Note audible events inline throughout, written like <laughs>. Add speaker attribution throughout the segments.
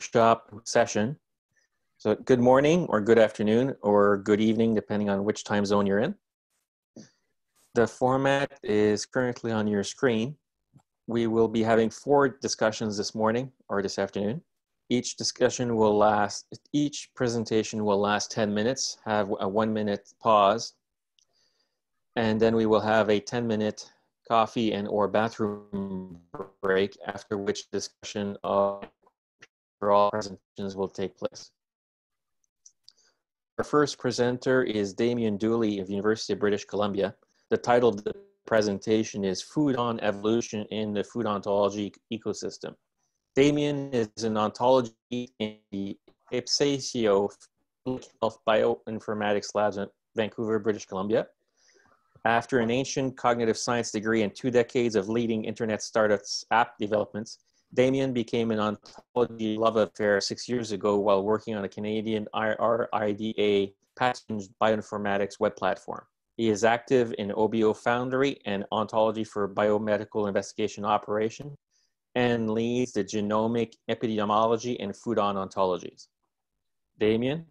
Speaker 1: shop session. So good morning or good afternoon or good evening, depending on which time zone you're in. The format is currently on your screen. We will be having four discussions this morning or this afternoon. Each discussion will last, each presentation will last 10 minutes, have a one minute pause, and then we will have a 10 minute coffee and or bathroom break, after which discussion of all presentations will take place. Our first presenter is Damion Dooley of University of British Columbia. The title of the presentation is FoodOn Evolution in the Food Ontology Ecosystem. Damion is an ontology in the Ipsacio Health Bioinformatics Labs in Vancouver, British Columbia. After an ancient cognitive science degree and two decades of leading internet startups app developments, Damion became an ontology love affair six years ago while working on a Canadian RIDA patented bioinformatics web platform. He is active in OBO Foundry and Ontology for Biomedical Investigation Operation and leads the genomic epidemiology and FoodOn ontologies. Damion,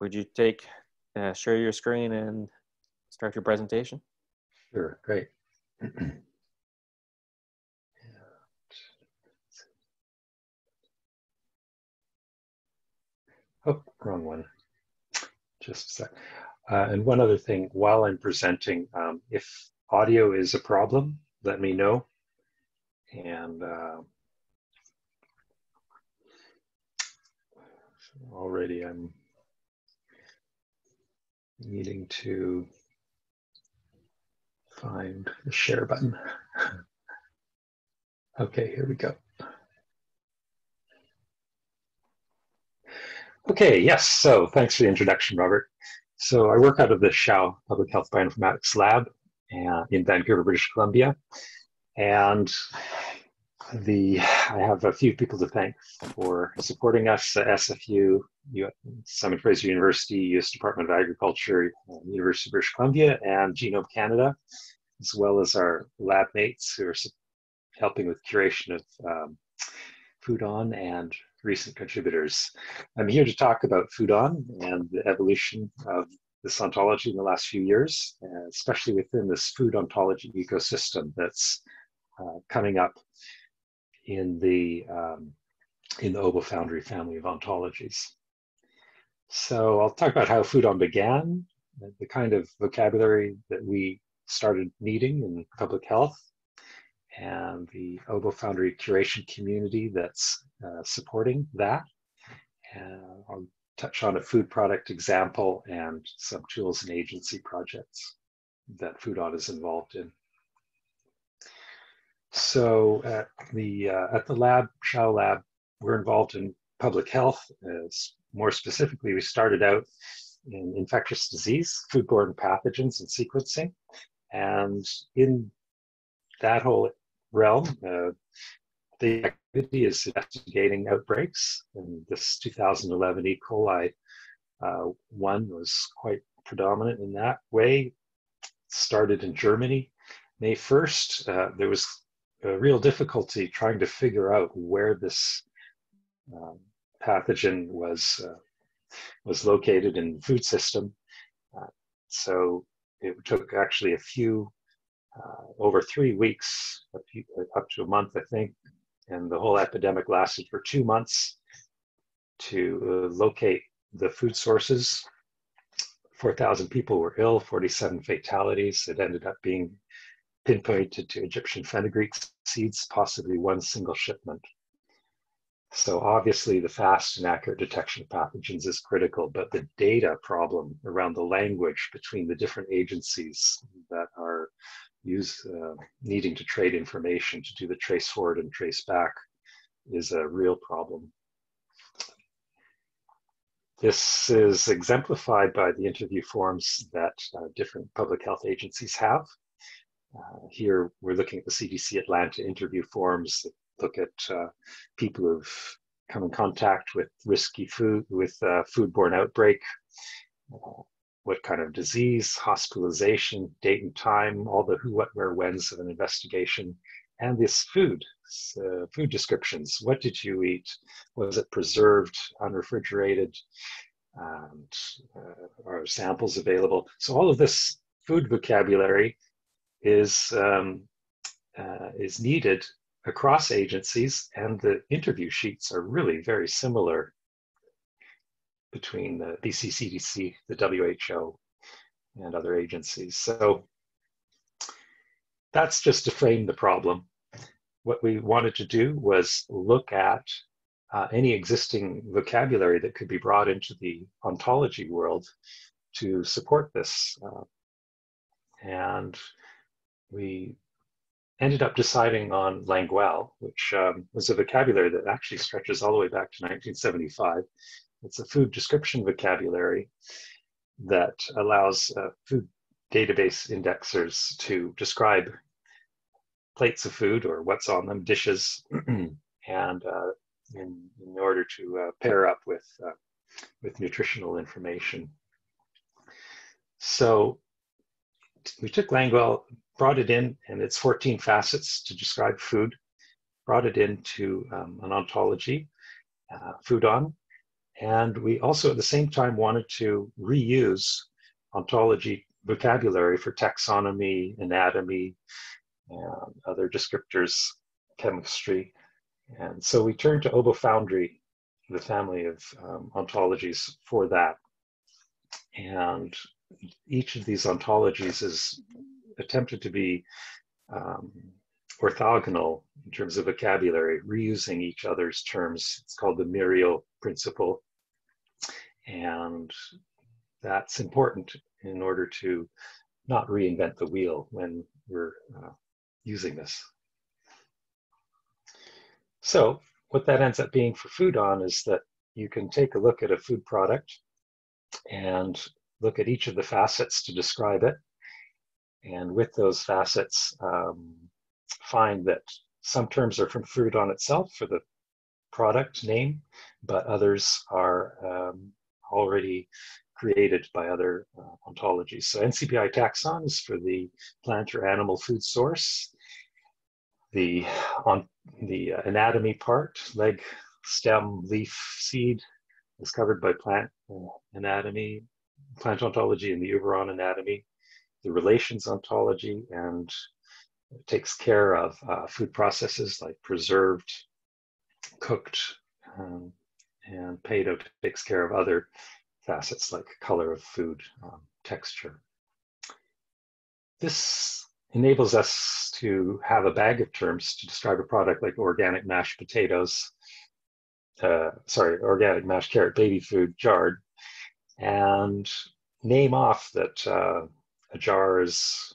Speaker 1: would you take, uh, share your screen and start your presentation?
Speaker 2: Sure, great. <clears throat> oh, wrong one. Just a sec. Uh, and one other thing, while I'm presenting, um, if audio is a problem, let me know. And uh, already I'm needing to find the share button. <laughs> okay, here we go. Okay, yes, so thanks for the introduction, Robert. So I work out of the Hsiao Public Health Bioinformatics Lab uh, in Vancouver, British Columbia. And the I have a few people to thank for supporting us, SFU, Simon Fraser University, U.S. Department of Agriculture, uh, University of British Columbia, and Genome Canada, as well as our lab mates who are helping with curation of um, FoodOn and recent contributors. I'm here to talk about FoodOn and the evolution of this ontology in the last few years, uh, especially within this food ontology ecosystem that's uh, coming up in the um, in the Obo Foundry family of ontologies. So I'll talk about how FoodOn began, the kind of vocabulary that we started needing in public health, and the Obo Foundry curation community that's uh, supporting that. And I'll touch on a food product example and some tools and agency projects that FoodOn is involved in. So at the uh, at the lab, Hsiao Lab, we're involved in public health. More specifically, we started out in infectious disease, foodborne pathogens, and sequencing. And in that whole realm, uh, the activity is investigating outbreaks. And this 2011 E. coli uh, one was quite predominant in that way. Started in Germany. May 1st, uh, there was a real difficulty trying to figure out where this um, pathogen was uh, was located in the food system. Uh, so it took actually a few uh, over three weeks, few, up to a month, I think, and the whole epidemic lasted for two months to uh, locate the food sources. 4,000 people were ill, 47 fatalities. It ended up being pinpointed to Egyptian fenugreek seeds, possibly one single shipment. So obviously the fast and accurate detection of pathogens is critical, but the data problem around the language between the different agencies that are use uh, needing to trade information to do the trace forward and trace back is a real problem. This is exemplified by the interview forms that uh, different public health agencies have. Uh, here we're looking at the CDC Atlanta interview forms that look at uh, people who've come in contact with risky food, with uh, foodborne outbreak, uh, what kind of disease, hospitalization, date and time, all the who, what, where, whens of an investigation, and this food. uh, food descriptions. What did you eat? Was it preserved, unrefrigerated? And uh, are samples available? So all of this food vocabulary is um, uh, is needed across agencies, and the interview sheets are really very similar between the BCCDC, the WHO, and other agencies. So that's just to frame the problem. What we wanted to do was look at uh, any existing vocabulary that could be brought into the ontology world to support this. Uh, and we ended up deciding on LanguaL, which um, was a vocabulary that actually stretches all the way back to 1975. It's a food description vocabulary that allows uh, food database indexers to describe plates of food or what's on them, dishes, <clears throat> and uh, in, in order to uh, pair up with, uh, with nutritional information. So we took LanguaL, brought it in, and its 14 facets to describe food, brought it into um, an ontology, uh, FoodOn, and we also at the same time wanted to reuse ontology vocabulary for taxonomy, anatomy, and other descriptors, chemistry. And so we turned to OboFoundry, the family of um, ontologies for that. And each of these ontologies is attempted to be um, orthogonal in terms of vocabulary, reusing each other's terms. It's called the Muriel principle. And that's important in order to not reinvent the wheel when we're uh, using this. So what that ends up being for FoodOn is that you can take a look at a food product and look at each of the facets to describe it. And with those facets, um, find that some terms are from FoodOn itself for the product name, but others are um, already created by other uh, ontologies. So NCBI taxon is for the plant or animal food source. The on the uh, anatomy part, leg, stem, leaf, seed, is covered by plant uh, anatomy, plant ontology, and the uberon anatomy. The relations ontology and takes care of uh, food processes like preserved, cooked, um, and PATO takes care of other facets like color of food, um, texture. This enables us to have a bag of terms to describe a product like organic mashed potatoes, uh, sorry, organic mashed carrot baby food, jarred, and name off that uh, a jar is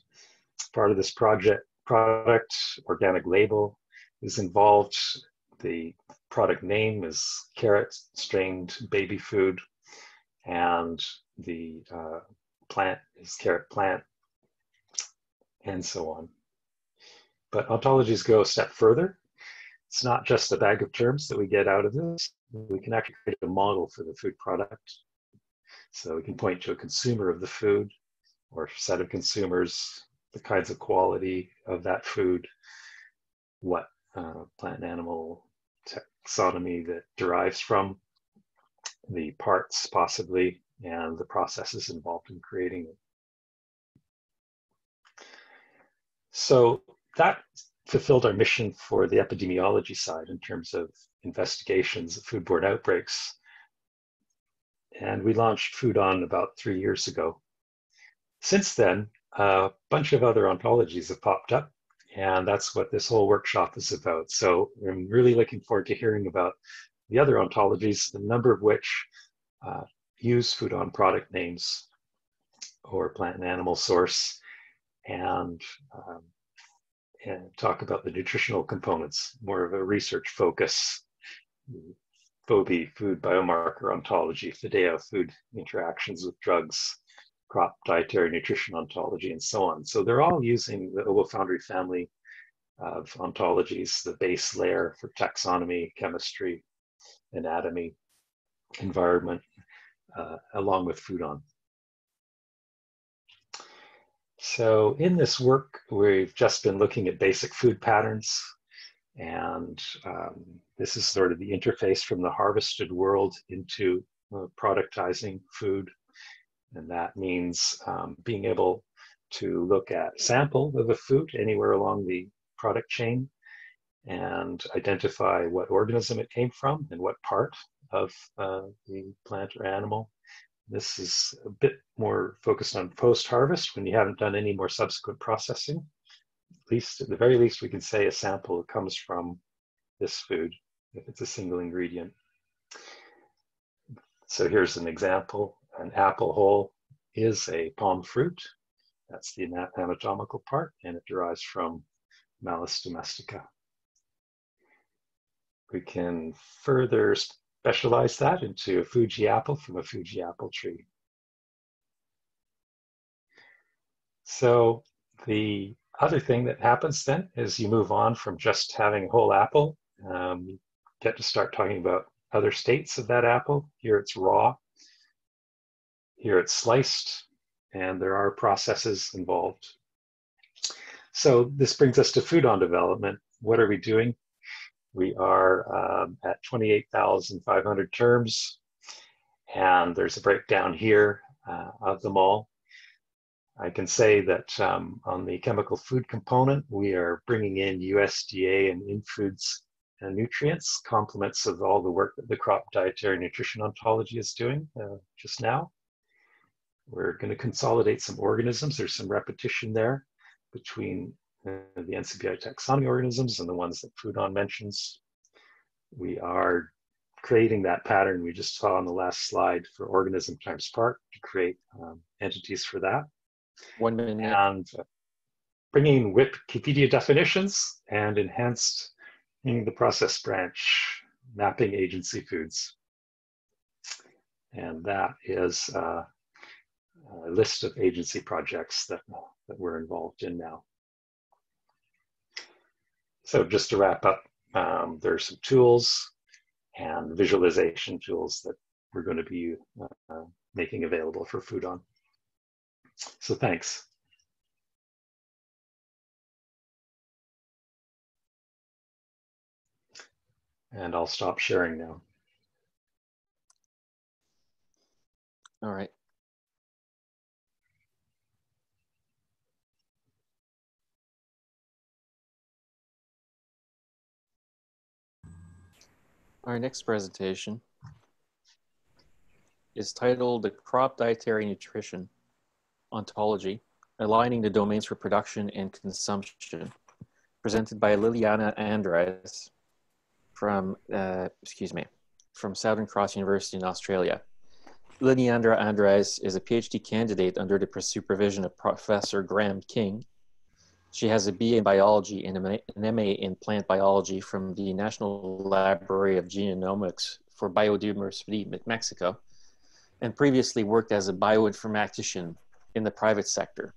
Speaker 2: part of this project product, organic label is involved. The product name is carrot strained baby food, and the uh, plant is carrot plant, and so on. But ontologies go a step further. It's not just a bag of terms that we get out of this. We can actually create a model for the food product. So we can point to a consumer of the food or set of consumers, the kinds of quality of that food, what uh, plant and animal taxonomy that derives from the parts possibly and the processes involved in creating it. So that fulfilled our mission for the epidemiology side in terms of investigations of foodborne outbreaks. And we launched FoodOn about three years ago. Since then, a bunch of other ontologies have popped up, and that's what this whole workshop is about. So I'm really looking forward to hearing about the other ontologies, a number of which uh, use FoodOn product names or plant and animal source, and, um, and talk about the nutritional components, more of a research focus. FOBI, food biomarker ontology, FIDEO, food interactions with drugs, crop dietary nutrition ontology, and so on. So they're all using the OboFoundry family of ontologies, the base layer for taxonomy, chemistry, anatomy, environment, uh, along with Food FoodOn. So in this work, we've just been looking at basic food patterns And um, this is sort of the interface from the harvested world into uh, productizing food. And that means um, being able to look at sample of a food anywhere along the product chain and identify what organism it came from and what part of uh, the plant or animal. This is a bit more focused on post-harvest when you haven't done any more subsequent processing. At least, at the very least, we can say a sample comes from this food if it's a single ingredient. So here's an example. An apple whole is a pome fruit. That's the anatomical part, and it derives from Malus domestica. We can further specialize that into a Fuji apple from a Fuji apple tree. So the other thing that happens then is you move on from just having a whole apple, um, get to start talking about other states of that apple. Here it's raw, here it's sliced, and there are processes involved. So this brings us to food on development. What are we doing? We are um, at 28,500 terms, and there's a breakdown here uh, of them all. I can say that um, on the chemical food component, we are bringing in USDA and INFOODS and nutrients, complements of all the work that the crop dietary nutrition ontology is doing uh, just now. We're going to consolidate some organisms. There's some repetition there between the NCBI taxonomy organisms and the ones that FoodOn mentions. We are creating that pattern we just saw on the last slide for organism times part to create um, entities for that.
Speaker 1: One minute.
Speaker 2: And uh, bringing Wikipedia definitions and enhanced in the process branch, mapping agency foods. And that is uh, a list of agency projects that, that we're involved in now. So just to wrap up, um, there are some tools and visualization tools that we're going to be uh, making available for FoodOn. So thanks. And I'll stop sharing now.
Speaker 1: All right. Our next presentation is titled The Crop Dietary Nutrition Ontology, Aligning the Domains for Production and Consumption, presented by Liliana Andres from, uh, excuse me, from Southern Cross University in Australia. Liliana Andres is a PhD candidate under the supervision of Professor Graham King she has a BA in biology and an MA in plant biology from the National Library of Genomics for Biodiversity Mexico, and previously worked as a bioinformatician in the private sector.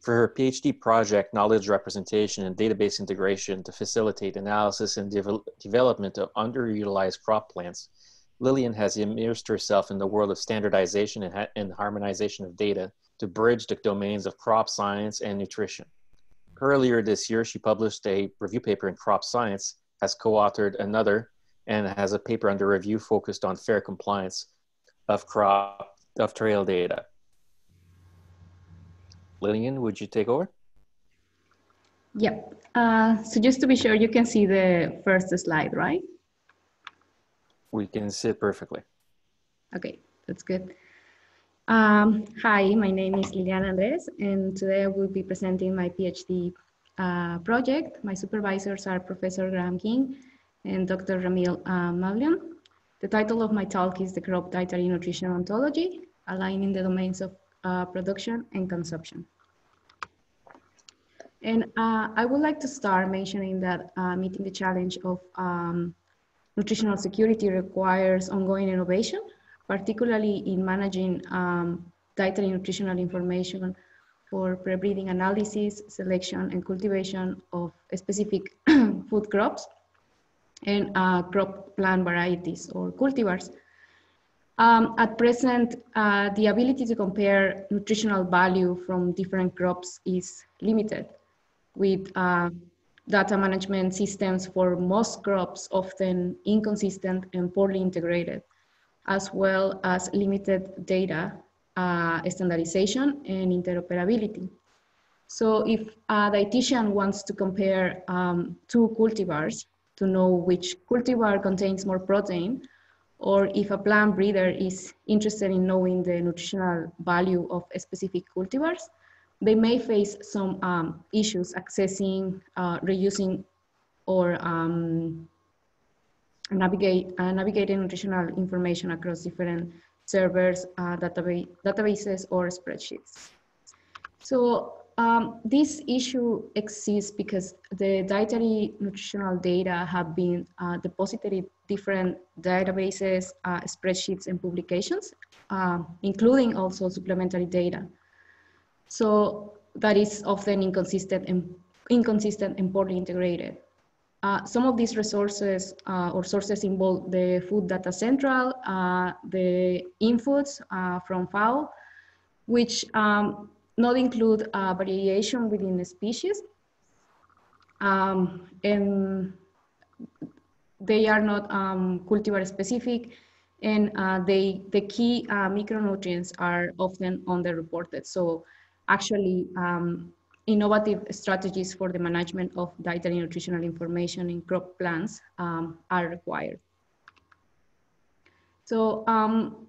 Speaker 1: For her PhD project, Knowledge Representation and Database Integration to facilitate analysis and de development of underutilized crop plants, Lillian has immersed herself in the world of standardization and, and harmonization of data to bridge the domains of crop science and nutrition. Earlier this year, she published a review paper in Crop Science, has co-authored another, and has a paper under review focused on fair compliance of crop of trail data. Lillian, would you take over?
Speaker 3: Yep. Uh, so just to be sure, you can see the first slide, right?
Speaker 1: We can see it perfectly.
Speaker 3: Okay, that's good. Um, hi, my name is Liliana Andres, and today I will be presenting my PhD uh, project. My supervisors are Professor Graham King and Dr. Ramil uh, Mauleon. The title of my talk is The Crop Dietary Nutrition Ontology, aligning the domains of uh, production and consumption. And uh, I would like to start mentioning that uh, meeting the challenge of um, nutritional security requires ongoing innovation particularly in managing um, dietary nutritional information for pre-breeding analysis, selection, and cultivation of specific <clears throat> food crops and uh, crop plant varieties or cultivars. Um, at present, uh, the ability to compare nutritional value from different crops is limited with uh, data management systems for most crops often inconsistent and poorly integrated, as well as limited data uh, standardization and interoperability. So if a dietitian wants to compare um, two cultivars to know which cultivar contains more protein, or if a plant breeder is interested in knowing the nutritional value of specific cultivars, they may face some um, issues accessing, uh, reusing, or um, navigate, uh, navigating nutritional information across different servers, uh, database, databases, or spreadsheets. So um, this issue exists because the dietary nutritional data have been uh, deposited in different databases, uh, spreadsheets, and publications, uh, including also supplementary data. So that is often inconsistent and inconsistent and poorly integrated. Uh, some of these resources uh, or sources involve the Food Data Central, uh, the INFOODS uh, from FAO, which um, not include uh, variation within the species. Um, and they are not um, cultivar specific and uh, they, the key micronutrients are often underreported. So actually um, innovative strategies for the management of dietary nutritional information in crop plants um, are required. So um,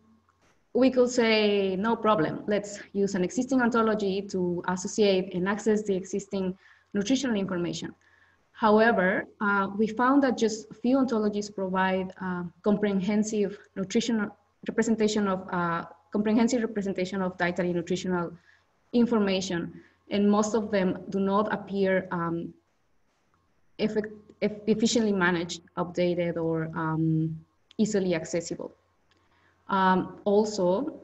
Speaker 3: we could say, no problem, let's use an existing ontology to associate and access the existing nutritional information. However, uh, we found that just a few ontologies provide uh, comprehensive nutritional representation of uh, comprehensive representation of dietary nutritional information, and most of them do not appear um, effect, efficiently managed, updated, or um, easily accessible. Um, also,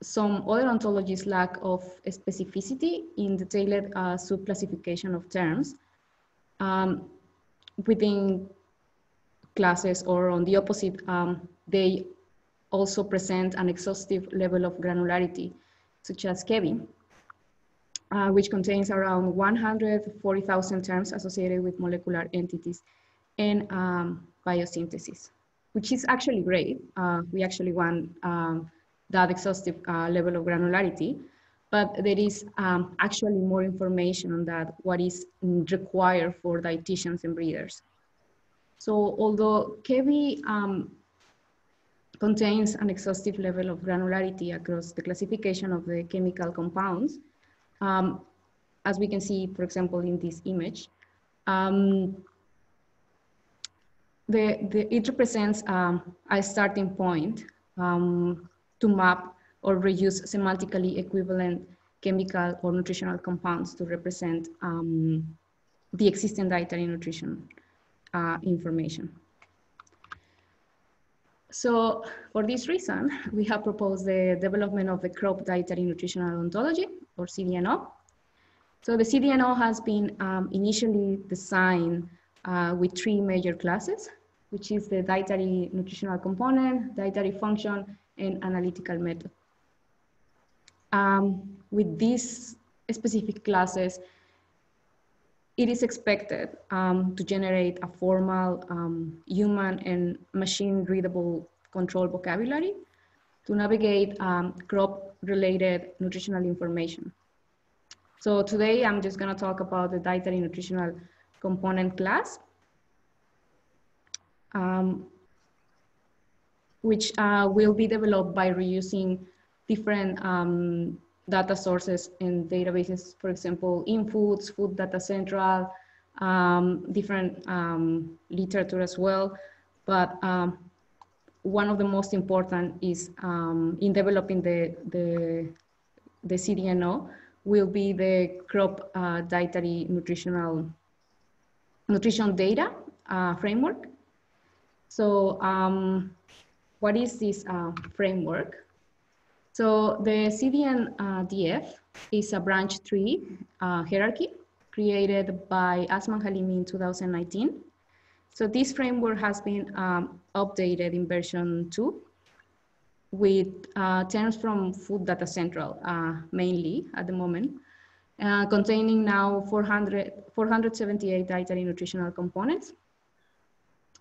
Speaker 3: some other ontologies lack of specificity in the tailored uh, subclassification of terms um, within classes or on the opposite, um, they also present an exhaustive level of granularity, such as ChEBI, uh, which contains around 140,000 terms associated with molecular entities and um, biosynthesis, which is actually great. Uh, we actually want um, that exhaustive uh, level of granularity, but there is um, actually more information on that, what is required for dietitians and breeders. So although ChEBI um, contains an exhaustive level of granularity across the classification of the chemical compounds, um, as we can see, for example, in this image, um, the, the, it represents um, a starting point um, to map or reuse semantically equivalent chemical or nutritional compounds to represent um, the existing dietary nutrition uh, information. So for this reason, we have proposed the development of the crop dietary nutritional ontology or CDNO. So the CDNO has been um, initially designed uh, with three major classes, which is the dietary nutritional component, dietary function, and analytical method. Um, with these specific classes, it is expected um, to generate a formal um, human and machine readable control vocabulary to navigate um, crop related nutritional information. So today I'm just gonna talk about the dietary nutritional component class, um, which uh, will be developed by reusing different um, data sources and databases, for example, INFOODS, food data central, um, different um, literature as well. But um, one of the most important is um, in developing the, the, the CDNO will be the crop uh, dietary nutritional nutrition data uh, framework. So um, what is this uh, framework? So the CDN-DF uh, is a branch tree uh, hierarchy created by Azman Halimi in 2019. So this framework has been um, updated in version two with uh, terms from Food Data Central uh, mainly at the moment. uh, containing now 400, 478 dietary nutritional components.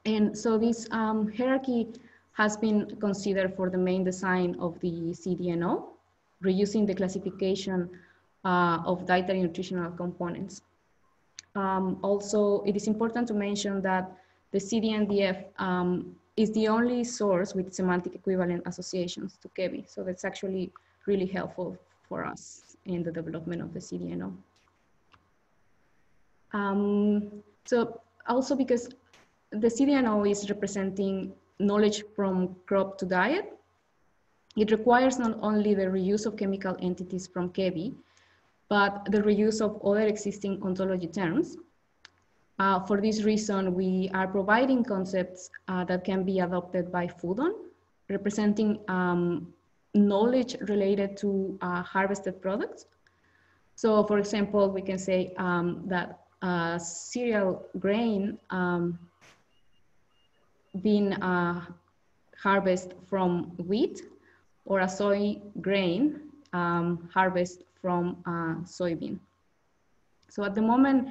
Speaker 3: And so this um, hierarchy has been considered for the main design of the CDNO, reusing the classification uh, of dietary nutritional components. Um, also, it is important to mention that the CDNDF um, is the only source with semantic equivalent associations to ChEBI. So that's actually really helpful for us in the development of the CDNO. Um, so also because the CDNO is representing knowledge from crop to diet, it requires not only the reuse of chemical entities from ChEBI, but the reuse of other existing ontology terms. Uh, for this reason, we are providing concepts uh, that can be adopted by FoodOn, representing um, knowledge related to uh, harvested products. So for example, we can say um, that cereal grain um, being uh, harvested from wheat or a soy grain um, harvest from uh, soybean. So at the moment,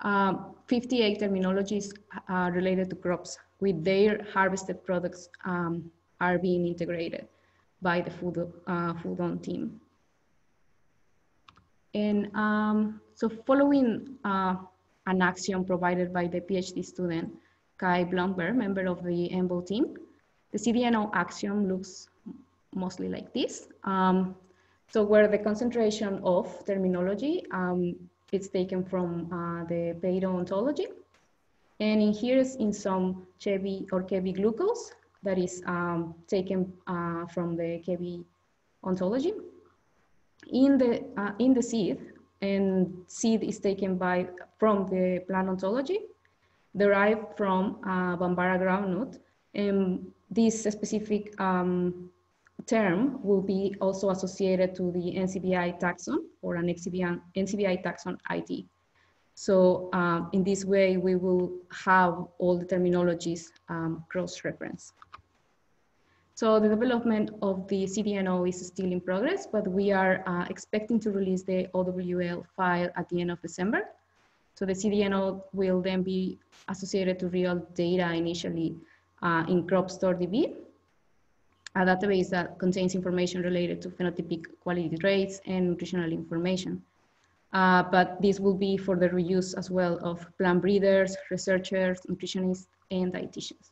Speaker 3: uh, 58 terminologies uh, related to crops with their harvested products um, are being integrated by the food, uh, FoodOn team. And um, so following uh, an axiom provided by the PhD student, Kai Blumberg, member of the ENVO team, the CDNO axiom looks mostly like this. Um, so where the concentration of terminology, um, it's taken from uh, the PATO ontology. And in here is in some CHEBI or ChEBI glucose that is um, taken uh, from the ChEBI ontology. In the, uh, in the seed, and seed is taken by, from the plant ontology, derived from uh, Bambara groundnut. And this specific um, term will be also associated to the NCBI taxon or an NCBI, NCBI taxon ID. So um, in this way, we will have all the terminologies um, cross-reference. So the development of the CDNO is still in progress, but we are uh, expecting to release the OWL file at the end of December. So the CDNO will then be associated to real data initially uh, in CropStoreDB, a database that contains information related to phenotypic quality traits and nutritional information. Uh, but this will be for the reuse as well of plant breeders, researchers, nutritionists, and dietitians.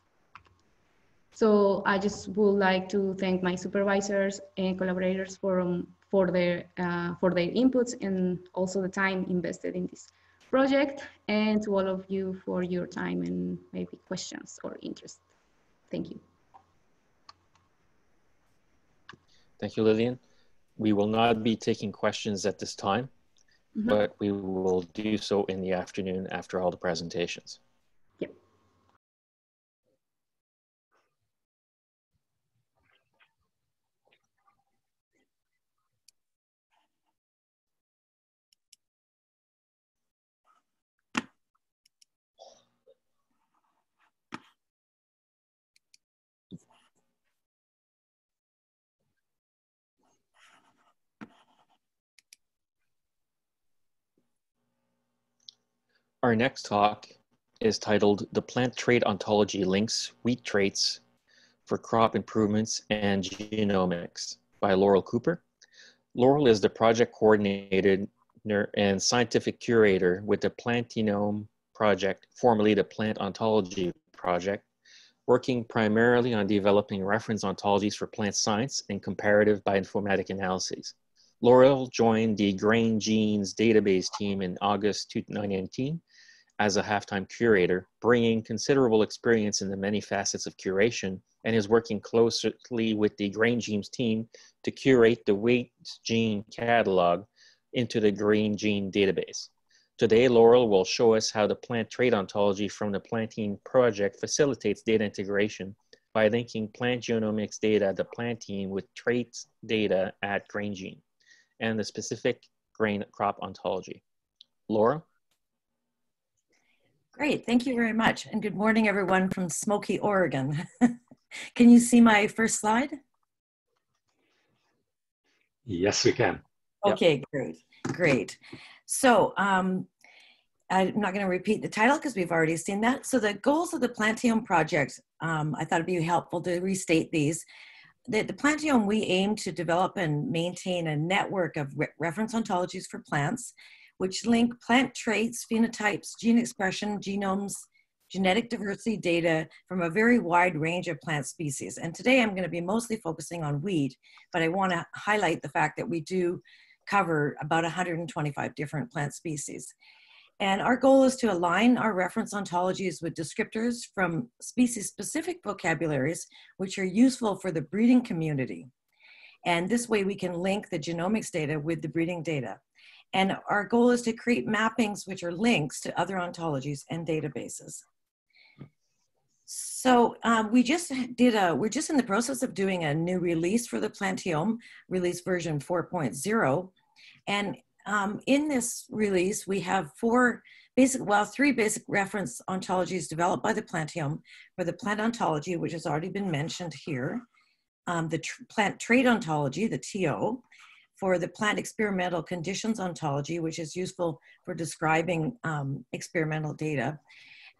Speaker 3: So I just would like to thank my supervisors and collaborators for, um, for, their, uh, for their inputs and also the time invested in this project and to all of you for your time and maybe questions or interest. Thank you.
Speaker 1: Thank you, Lillian. We will not be taking questions at this time, mm -hmm. but we will do so in the afternoon after all the presentations. Our next talk is titled The Plant Trait Ontology Links Wheat Traits for Crop Improvements and Genomics by Laurel Cooper. Laurel is the project coordinator and scientific curator with the Planteome Project, formerly the Plant Ontology Project, working primarily on developing reference ontologies for plant science and comparative bioinformatic analyses. Laurel joined the Grain Genes database team in August 2019 as a halftime curator, bringing considerable experience in the many facets of curation and is working closely with the Grain Genes team to curate the wheat gene catalog into the Grain Gene database. Today, Laurel will show us how the plant trait ontology from the Planteome project facilitates data integration by linking plant genomics data at the Planteome with traits data at Grain Gene and the specific grain crop ontology. Laura?
Speaker 4: Great, thank you very much. And good morning, everyone from Smoky, Oregon. <laughs> can you see my first slide?
Speaker 2: Yes, we can.
Speaker 4: Okay, great, great. So um, I'm not going to repeat the title because we've already seen that. So the goals of the Planteome project, um, I thought it'd be helpful to restate these. The, the Planteome, we aim to develop and maintain a network of re reference ontologies for plants, which link plant traits, phenotypes, gene expression, genomes, genetic diversity data from a very wide range of plant species. And today I'm going to be mostly focusing on wheat, but I want to highlight the fact that we do cover about 125 different plant species. And our goal is to align our reference ontologies with descriptors from species-specific vocabularies, which are useful for the breeding community. And this way we can link the genomics data with the breeding data. And our goal is to create mappings which are links to other ontologies and databases. So um, we just did a, we're just in the process of doing a new release for the Planteome, release version 4.0. And um, in this release, we have four basic, well, three basic reference ontologies developed by the Planteome for the plant ontology, which has already been mentioned here, um, the tr plant trait ontology, the TO, for the plant experimental conditions ontology, which is useful for describing um, experimental data.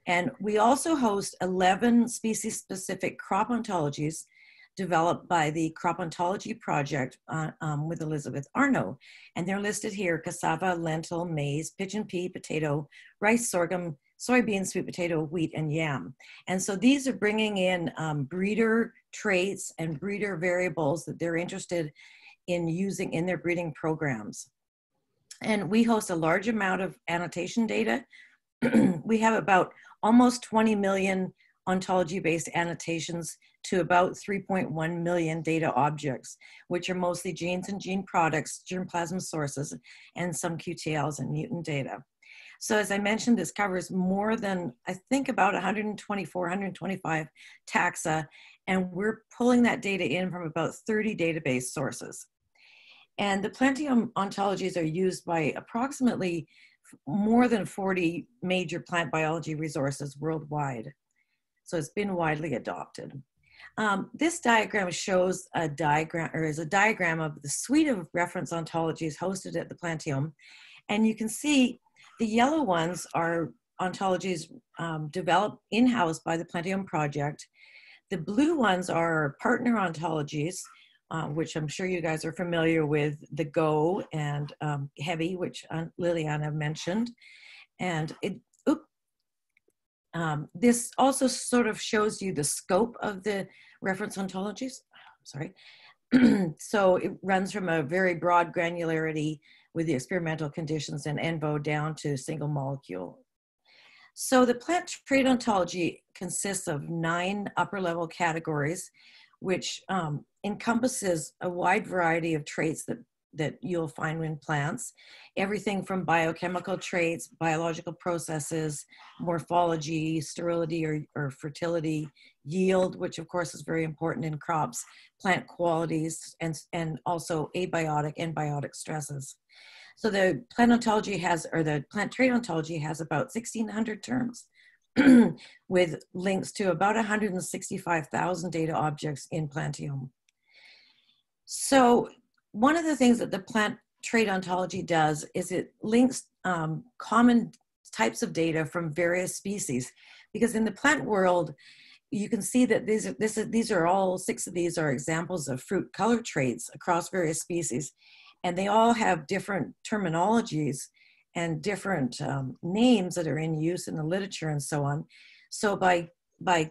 Speaker 4: And we also host 11 species-specific crop ontologies developed by the Crop Ontology Project uh, um, with Elizabeth Arnaud. And they're listed here, cassava, lentil, maize, pigeon pea, potato, rice, sorghum, soybean, sweet potato, wheat, and yam. And so these are bringing in um, breeder traits and breeder variables that they're interested in using in their breeding programs. And we host a large amount of annotation data. <clears throat> we have about almost 20 million ontology-based annotations to about 3.1 million data objects, which are mostly genes and gene products, germplasm sources, and some QTLs and mutant data. So as I mentioned, this covers more than, I think about 124, 125 taxa, and we're pulling that data in from about 30 database sources. And the Planteome ontologies are used by approximately more than 40 major plant biology resources worldwide. So it's been widely adopted. Um, this diagram shows a diagram, or is a diagram of the suite of reference ontologies hosted at the Planteome. And you can see the yellow ones are ontologies um, developed in-house by the Planteome project. The blue ones are partner ontologies, uh, which I'm sure you guys are familiar with, the GO and um, ChEBI, which uh, Liliana mentioned. And it, um, this also sort of shows you the scope of the reference ontologies. Sorry. <clears throat> so it runs from a very broad granularity with the experimental conditions and ENVO down to single molecule. So the plant trait ontology consists of nine upper level categories, which um, encompasses a wide variety of traits that that you'll find in plants. Everything from biochemical traits, biological processes, morphology, sterility or, or fertility, yield, which of course is very important in crops, plant qualities, and, and also abiotic and biotic stresses. So the plant ontology has, or the plant trait ontology has about 1,600 terms <clears throat> with links to about 165,000 data objects in Planteome. So one of the things that the plant trait ontology does is it links um, common types of data from various species because in the plant world you can see that these this is, these are all six of these are examples of fruit color traits across various species and they all have different terminologies and different um, names that are in use in the literature and so on so by by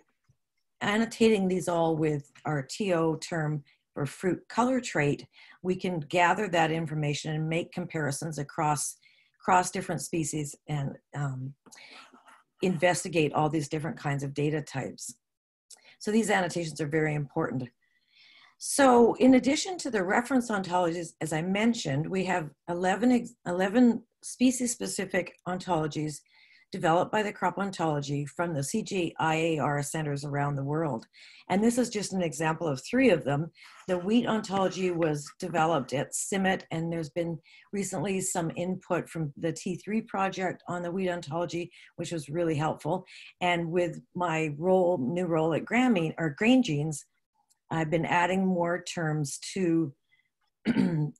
Speaker 4: annotating these all with our TO term or fruit color trait, we can gather that information and make comparisons across, across different species and um, investigate all these different kinds of data types. So these annotations are very important. So in addition to the reference ontologies, as I mentioned, we have 11, 11 species-specific ontologies developed by the crop ontology from the CGIAR centers around the world. And this is just an example of three of them. The wheat ontology was developed at CIMMYT, and there's been recently some input from the T3 project on the wheat ontology, which was really helpful. And with my role, new role at Gramene, or Grain Genes, I've been adding more terms to <clears throat>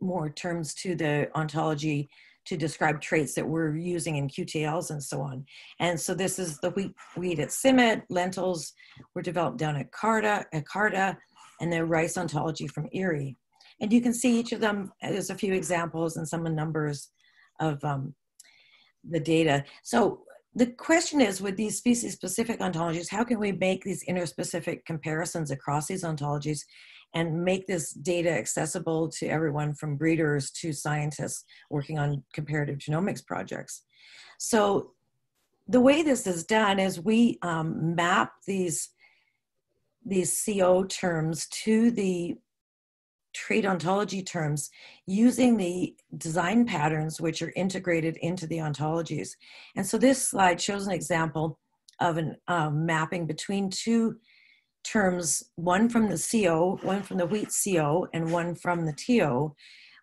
Speaker 4: more terms to the ontology to describe traits that we're using in QTLs and so on. And so this is the wheat, wheat at CIMMYT, lentils were developed down at Carta, at Carta, and the rice ontology from IRRI. And you can see each of them, there's a few examples and some numbers of um, the data. So the question is with these species specific ontologies, how can we make these interspecific comparisons across these ontologies and make this data accessible to everyone from breeders to scientists working on comparative genomics projects? So the way this is done is we um, map these, these CO terms to the trait ontology terms using the design patterns which are integrated into the ontologies. And so this slide shows an example of a um, mapping between two terms, one from the CO, one from the wheat CO, and one from the TO,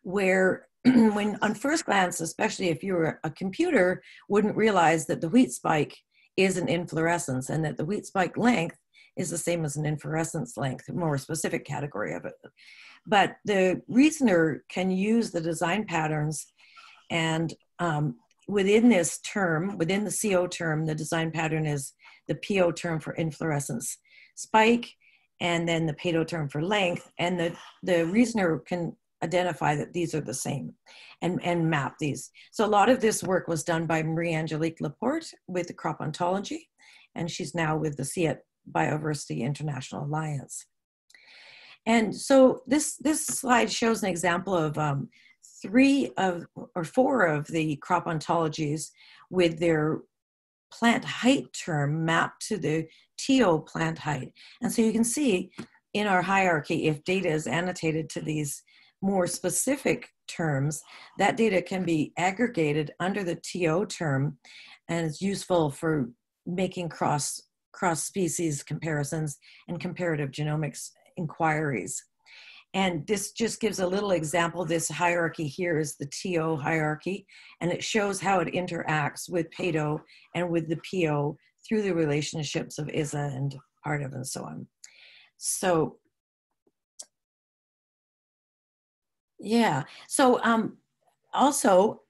Speaker 4: where <clears throat> when on first glance, especially if you're a computer, wouldn't realize that the wheat spike is an inflorescence and that the wheat spike length is the same as an inflorescence length, more specific category of it. But the reasoner can use the design patterns and um, within this term, within the CO term, the design pattern is the PO term for inflorescence spike and then the PATO term for length. And the, the reasoner can identify that these are the same and, and map these. So a lot of this work was done by Marie-Angelique Laporte with the crop ontology, and she's now with the CIAT Biodiversity International Alliance. And so this, this slide shows an example of um, three of, or four of the crop ontologies with their plant height term mapped to the TO plant height. And so you can see in our hierarchy, if data is annotated to these more specific terms, that data can be aggregated under the TO term and it's useful for making cross cross species comparisons and comparative genomics inquiries. And this just gives a little example. This hierarchy here is the TO hierarchy, and it shows how it interacts with PATO and with the PO through the relationships of ISA and ARTIV and so on. So, yeah. So, um, also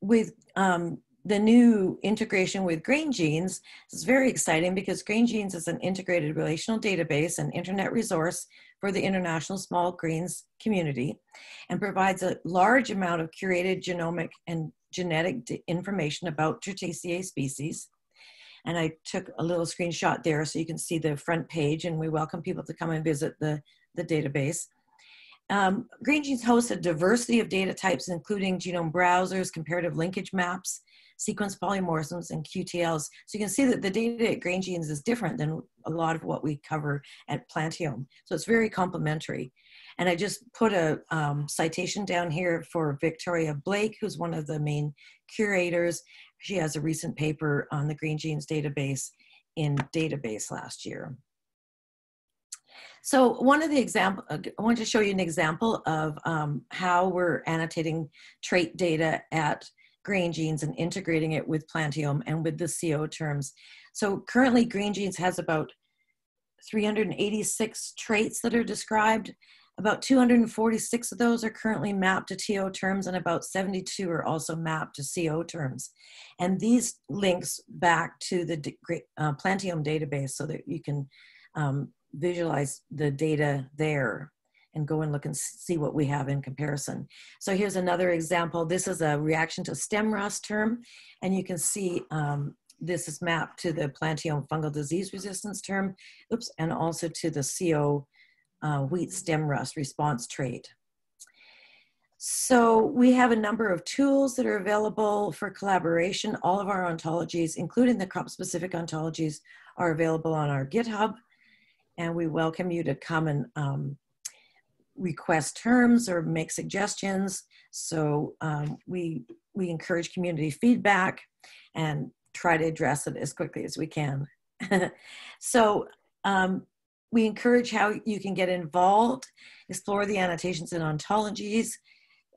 Speaker 4: with um, the new integration with GrainGenes is very exciting because GrainGenes is an integrated relational database and internet resource for the international small grains community and provides a large amount of curated genomic and genetic information about Triticeae species. And I took a little screenshot there so you can see the front page and we welcome people to come and visit the, the database. Um, GrainGenes hosts a diversity of data types, including genome browsers, comparative linkage maps, sequence polymorphisms, and QTLs. So you can see that the data at GrainGenes is different than a lot of what we cover at Planteome. So it's very complementary. And I just put a um, citation down here for Victoria Blake, who's one of the main curators. She has a recent paper on the GrainGenes database in database last year. So one of the example, I want to show you an example of um, how we're annotating trait data at GrainGenes and integrating it with Planteome and with the CO terms. So currently GrainGenes has about 386 traits that are described. About 246 of those are currently mapped to TO terms and about 72 are also mapped to CO terms. And these links back to the uh, Planteome database so that you can um, visualize the data there and go and look and see what we have in comparison. So here's another example. This is a reaction to stem rust term, and you can see um, this is mapped to the Planteome fungal disease resistance term, oops, and also to the CO uh, wheat stem rust response trait. So we have a number of tools that are available for collaboration. All of our ontologies, including the crop-specific ontologies, are available on our GitHub. And we welcome you to come and um, request terms or make suggestions. So um, we, we encourage community feedback and try to address it as quickly as we can. <laughs> so um, we encourage how you can get involved, explore the annotations and ontologies.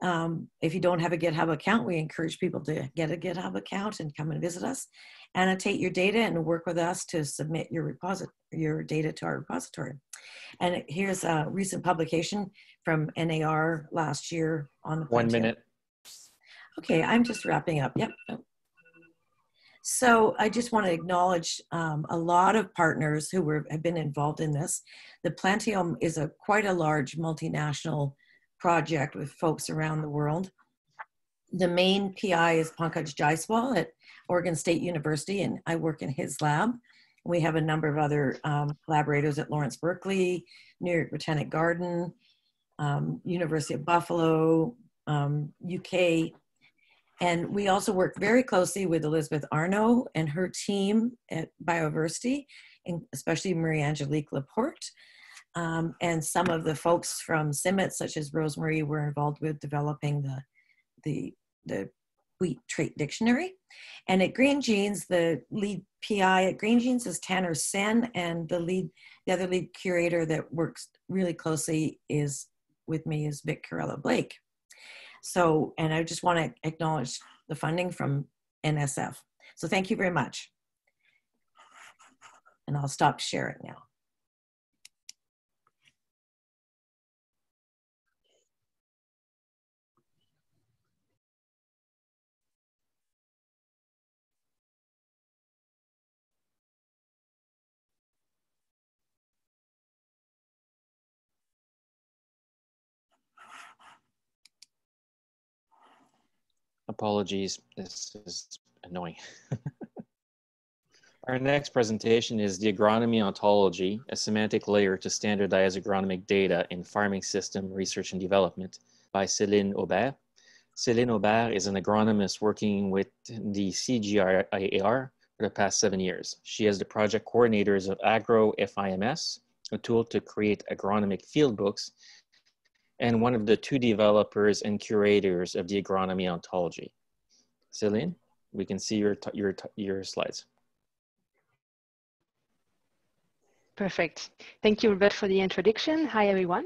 Speaker 4: Um, if you don't have a GitHub account, we encourage people to get a GitHub account and come and visit us. Annotate your data and work with us to submit your reposit your data to our repository. And here's a recent publication from NAR last year on the
Speaker 1: one minute.
Speaker 4: Okay, I'm just wrapping up. Yep. So I just want to acknowledge um, a lot of partners who were, have been involved in this. The Planteome is a quite a large multinational project with folks around the world. The main PI is Pankaj Jaiswal at Oregon State University, and I work in his lab. We have a number of other um, collaborators at Lawrence Berkeley, New York Botanic Garden, um, University of Buffalo, um, UK. And we also work very closely with Elizabeth Arnaud and her team at Bioversity, and especially Marie-Angelique Laporte. Um, and some of the folks from CIMMYT, such as Rosemary, were involved with developing the, the, the wheat trait dictionary. And at GrainGenes, the lead PI at GrainGenes is Taner Sen, and the lead, the other lead curator that works really closely is with me is Vic Carollo Blake. So, and I just want to acknowledge the funding from NSF. So thank you very much. And I'll stop sharing now.
Speaker 1: Apologies, this is annoying. <laughs> Our next presentation is the agronomy ontology, a semantic layer to standardize agronomic data in farming system research and development by Céline Aubert. Céline Aubert is an agronomist working with the CGIAR for the past seven years. She is the project coordinators of AgroFIMS, a tool to create agronomic field books and one of the two developers and curators of the agronomy ontology. Celine, we can see your, your, your slides.
Speaker 5: Perfect. Thank you, Robert, for the introduction. Hi, everyone.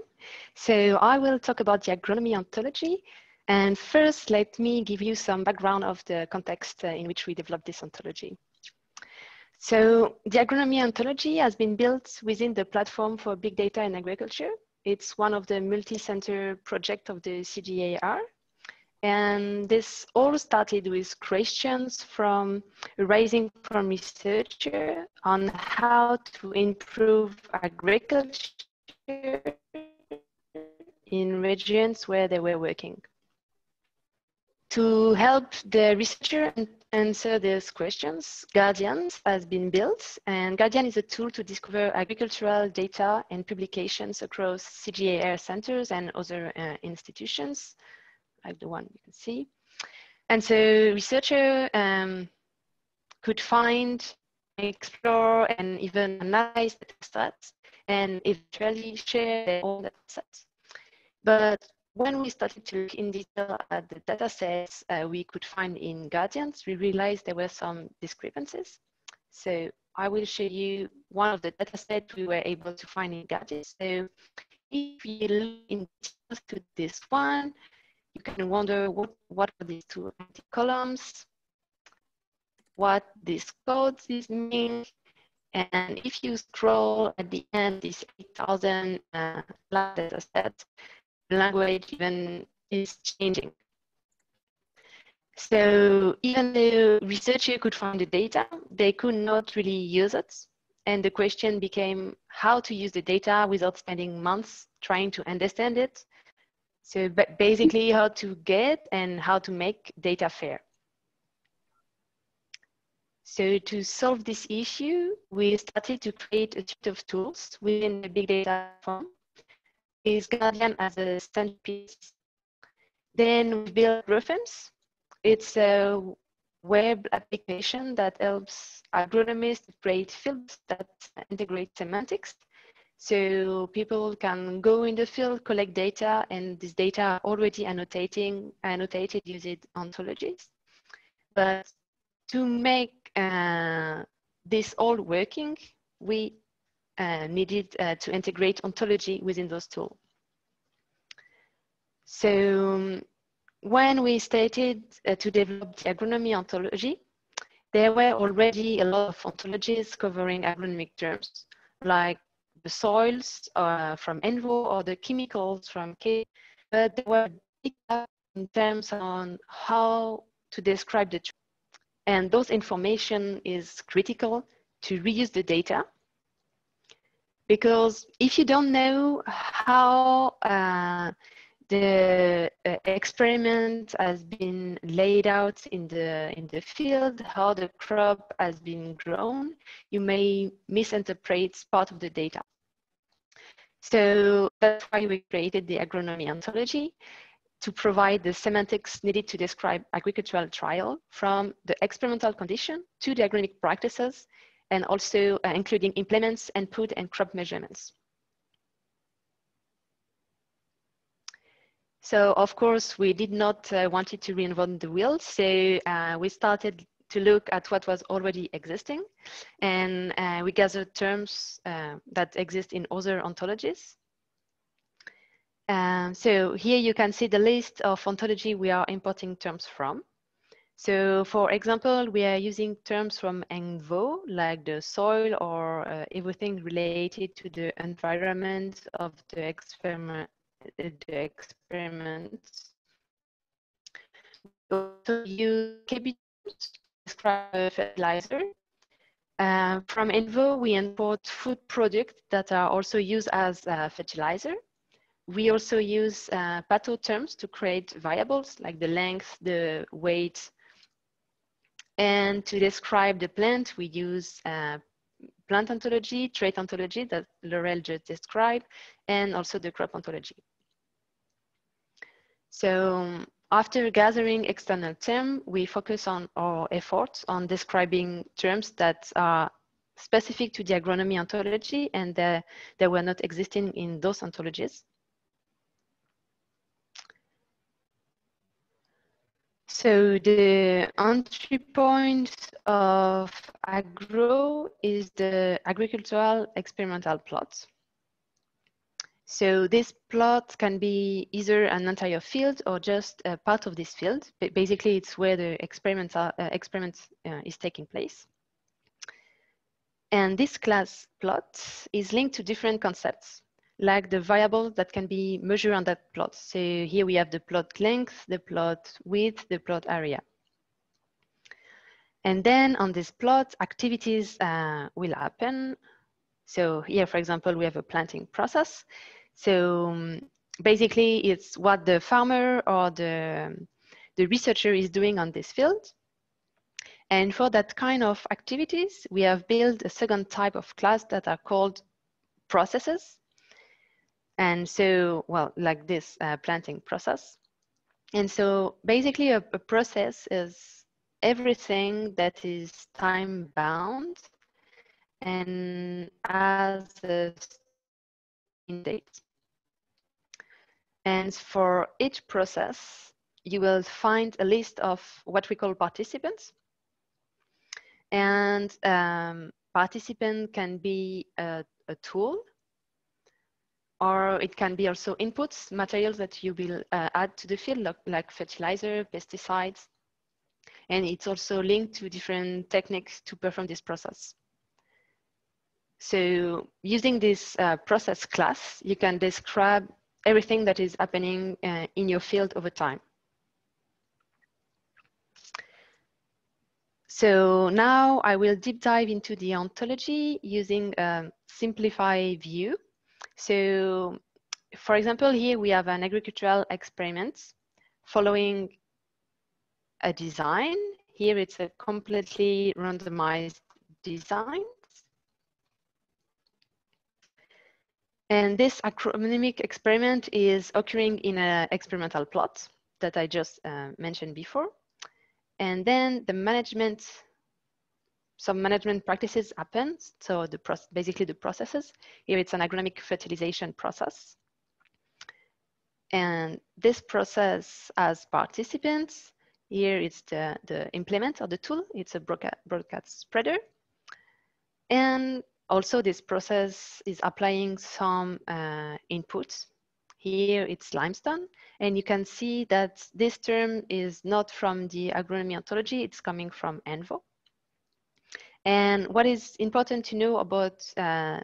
Speaker 5: So I will talk about the agronomy ontology. And first, let me give you some background of the context uh, in which we developed this ontology. So the agronomy ontology has been built within the platform for big data in agriculture it's one of the multi-center project of the CGIAR. And this all started with questions from arising from researcher on how to improve agriculture in regions where they were working. To help the researcher answer these questions, GARDIAN has been built, and GARDIAN is a tool to discover agricultural data and publications across CGIAR centers and other uh, institutions, like the one you can see. And so researcher um, could find, explore, and even analyze the stats, and eventually share own data sets. But when we started to look in detail at the data sets uh, we could find in GARDIAN, we realized there were some discrepancies. So I will show you one of the data sets we were able to find in GARDIAN. So if you look in detail to this one, you can wonder what, what are these two columns, what these codes mean, and if you scroll at the end, this 8,000 uh, data set, language even is changing. So even the researcher could find the data, they could not really use it. And the question became how to use the data without spending months trying to understand it. So but basically how to get and how to make data fair. So to solve this issue, we started to create a suite of tools within the big data form is GARDIAN as a centerpiece. Then we built AgroFIMS. It's a web application that helps agronomists create fields that integrate semantics. So people can go in the field, collect data, and this data are already annotating, annotated using ontologies. But to make uh, this all working, we uh, needed uh, to integrate ontology within those tools. So um, when we started uh, to develop the agronomy ontology, there were already a lot of ontologies covering agronomic terms, like the soils uh, from ENVO or the chemicals from K, but there were big in terms on how to describe the and those information is critical to reuse the data because if you don't know how uh, the uh, experiment has been laid out in the in the field, how the crop has been grown, you may misinterpret part of the data. So that's why we created the agronomy ontology to provide the semantics needed to describe agricultural trial from the experimental condition to the agronomic practices and also uh, including implements, input, and crop measurements. So of course, we did not uh, wanted to reinvent the wheel. So uh, we started to look at what was already existing and uh, we gathered terms uh, that exist in other ontologies. Um, so here you can see the list of ontology we are importing terms from. So for example, we are using terms from ENVO, like the soil or uh, everything related to the environment of the experiment. The experiments. We also use ChEBI to describe fertilizer. Uh, from ENVO, we import food products that are also used as uh, fertilizer. We also use uh, PATO terms to create variables like the length, the weight, and to describe the plant, we use uh, plant ontology, trait ontology that Laurel just described, and also the crop ontology. So after gathering external terms, we focus on our efforts on describing terms that are specific to the agronomy ontology and that were not existing in those ontologies. So the entry point of agro is the agricultural experimental plot. So this plot can be either an entire field or just a part of this field. But basically, it's where the experiment, uh, experiment uh, is taking place. And this class plot is linked to different concepts like the variables that can be measured on that plot. So here we have the plot length, the plot width, the plot area. And then on this plot, activities uh, will happen. So here, for example, we have a planting process. So um, basically, it's what the farmer or the, the researcher is doing on this field. And for that kind of activities, we have built a second type of class that are called processes. And so, well, like this uh, planting process. And so basically a, a process is everything that is time bound and has a date. And for each process, you will find a list of what we call participants. And um, participant can be a, a tool or it can be also inputs, materials that you will uh, add to the field, like, like, fertilizer, pesticides. And it's also linked to different techniques to perform this process. So using this uh, process class, you can describe everything that is happening uh, in your field over time. So now I will deep dive into the ontology using a simplified view so for example, here we have an agricultural experiment following a design. Here it's a completely randomized design. And this agronomic experiment is occurring in an experimental plot that I just uh, mentioned before. And then the management some management practices happen. So the basically the processes. Here it's an agronomic fertilization process. And this process has participants. Here it's the, the implement of the tool. It's a broadcast spreader. And also this process is applying some uh, inputs. Here it's limestone. And you can see that this term is not from the agronomy ontology, it's coming from ENVO. And what is important to know about uh,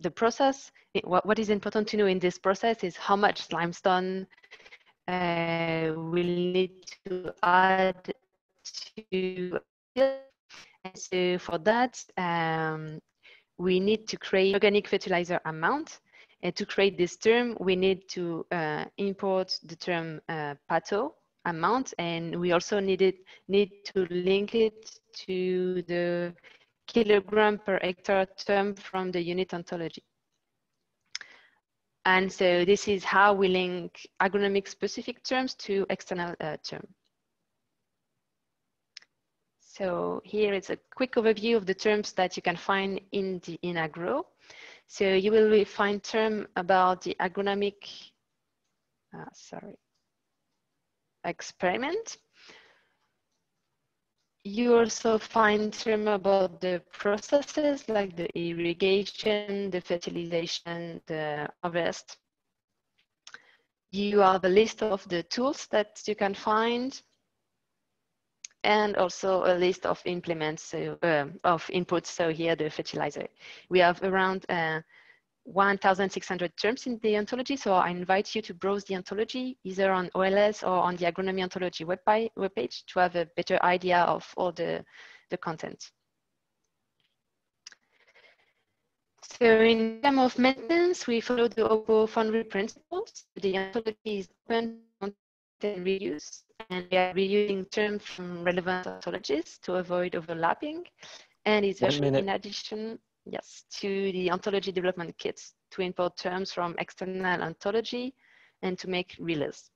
Speaker 5: the process, what, what is important to know in this process is how much limestone uh, we'll need to add to and so for that, um, we need to create organic fertilizer amount. And to create this term, we need to uh, import the term uh, PATO amount, and we also needed, need to link it to the kilogram per hectare term from the unit ontology. And so this is how we link agronomic specific terms to external uh, term. So here is a quick overview of the terms that you can find in the in agro. So you will find term about the agronomic, uh, sorry, experiment. You also find term about the processes like the irrigation, the fertilization, the harvest. You have a list of the tools that you can find and also a list of implements so, uh, of inputs. So here the fertilizer. We have around uh, 1,600 terms in the ontology. So I invite you to browse the ontology either on OLS or on the agronomy ontology webpage, webpage to have a better idea of all the, the content. So in terms of maintenance, we follow the OBO Foundry principles. The ontology is open and reuse and we are reusing terms from relevant ontologies to avoid overlapping. And it's in addition, yes, to the ontology development kits to import terms from external ontology and to make relays.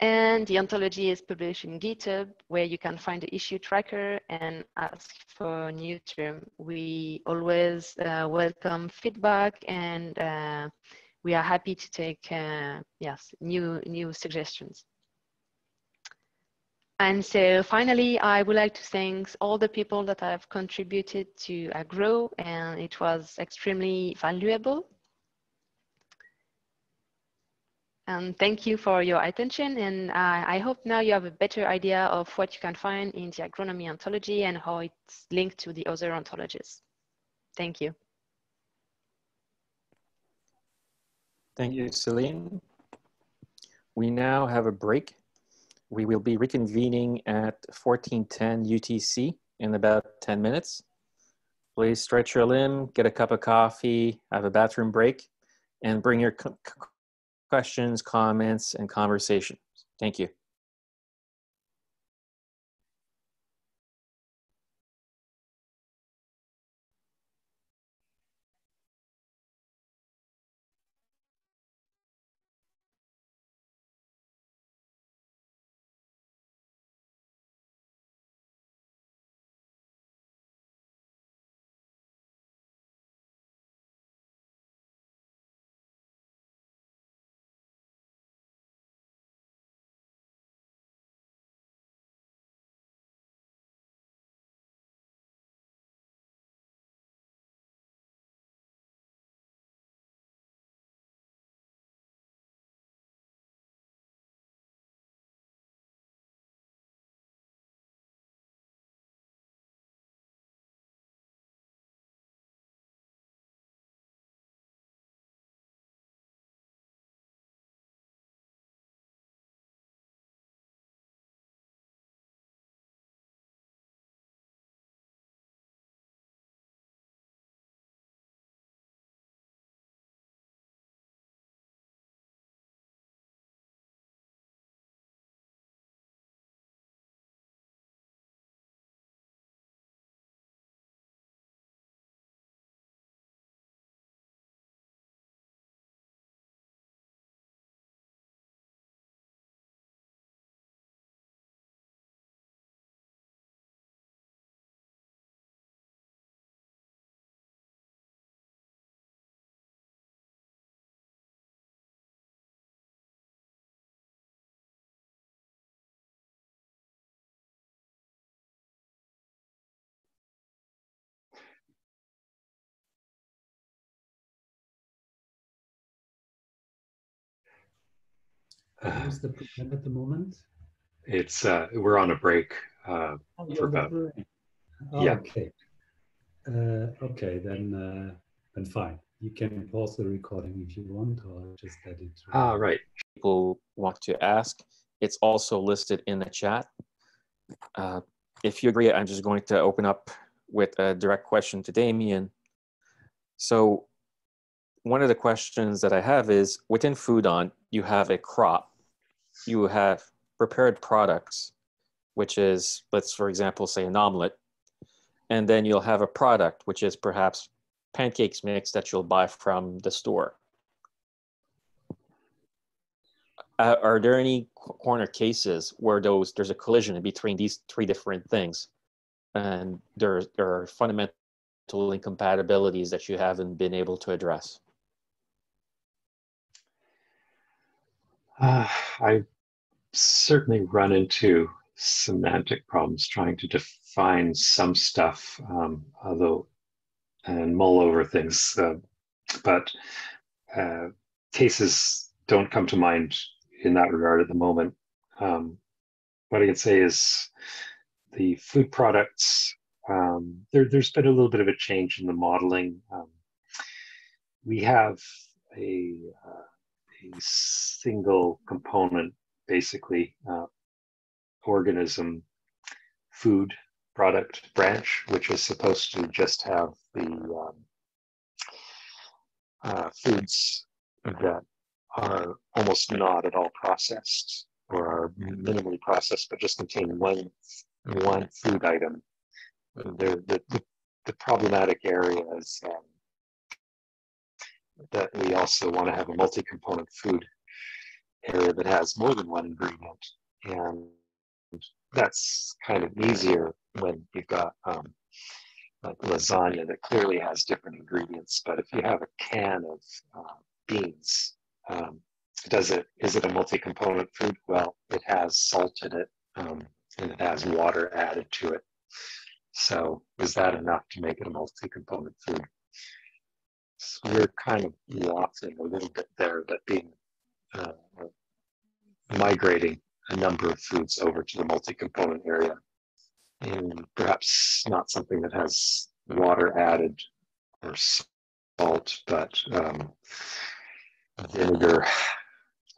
Speaker 5: And the ontology is published in GitHub, where you can find the issue tracker and ask for new term. We always uh, welcome feedback and uh, we are happy to take uh, yes new new suggestions. And so finally, I would like to thank all the people that have contributed to Agro, and it was extremely valuable. And thank you for your attention. And I hope now you have a better idea of what you can find in the agronomy ontology and how it's linked to the other ontologies. Thank you.
Speaker 1: Thank you, Celine. We now have a break we will be reconvening at 1410 UTC in about 10 minutes. Please stretch your limb, get a cup of coffee, have a bathroom break, and bring your questions, comments, and conversations. Thank you.
Speaker 6: What's the program at the moment?
Speaker 2: It's uh, we're on a break uh,
Speaker 6: oh,
Speaker 2: for about
Speaker 6: oh,
Speaker 2: yeah.
Speaker 6: Okay. Uh, okay, then uh, then fine. You can pause the recording if you want, or just let it.
Speaker 2: Ah, right.
Speaker 1: People want to ask. It's also listed in the chat. Uh, if you agree, I'm just going to open up with a direct question to Damion. So one of the questions that I have is within FoodOn, you have a crop, you have prepared products, which is, let's for example, say an omelet, and then you'll have a product, which is perhaps pancakes mix that you'll buy from the store. Uh, are there any corner cases where those there's a collision between these three different things, and there there are fundamental incompatibilities that you haven't been able to address?
Speaker 2: Uh, I certainly run into semantic problems trying to define some stuff, um, although and mull over things. Uh, but uh, cases don't come to mind in that regard at the moment. Um, what I can say is the food products, um, there, has been a little bit of a change in the modeling. Um, we have a, uh, a single component, basically, uh, organism food product branch, which is supposed to just have the um, uh, foods that are almost not at all processed or are minimally processed, but just contain one one food item. The, the, the, problematic area is um, that we also want to have a multi-component food area that has more than one ingredient. And that's kind of easier when you've got um, like lasagna that clearly has different ingredients. But if you have a can of uh, beans, um, does it is it a multi-component food? Well, it has salt in it um, and it has water added to it. So is that enough to make it a multi-component food? We're kind of lofting a little bit there, but being uh, migrating a number of foods over to the multi-component area and perhaps not something that has water added or salt, but um, vinegar.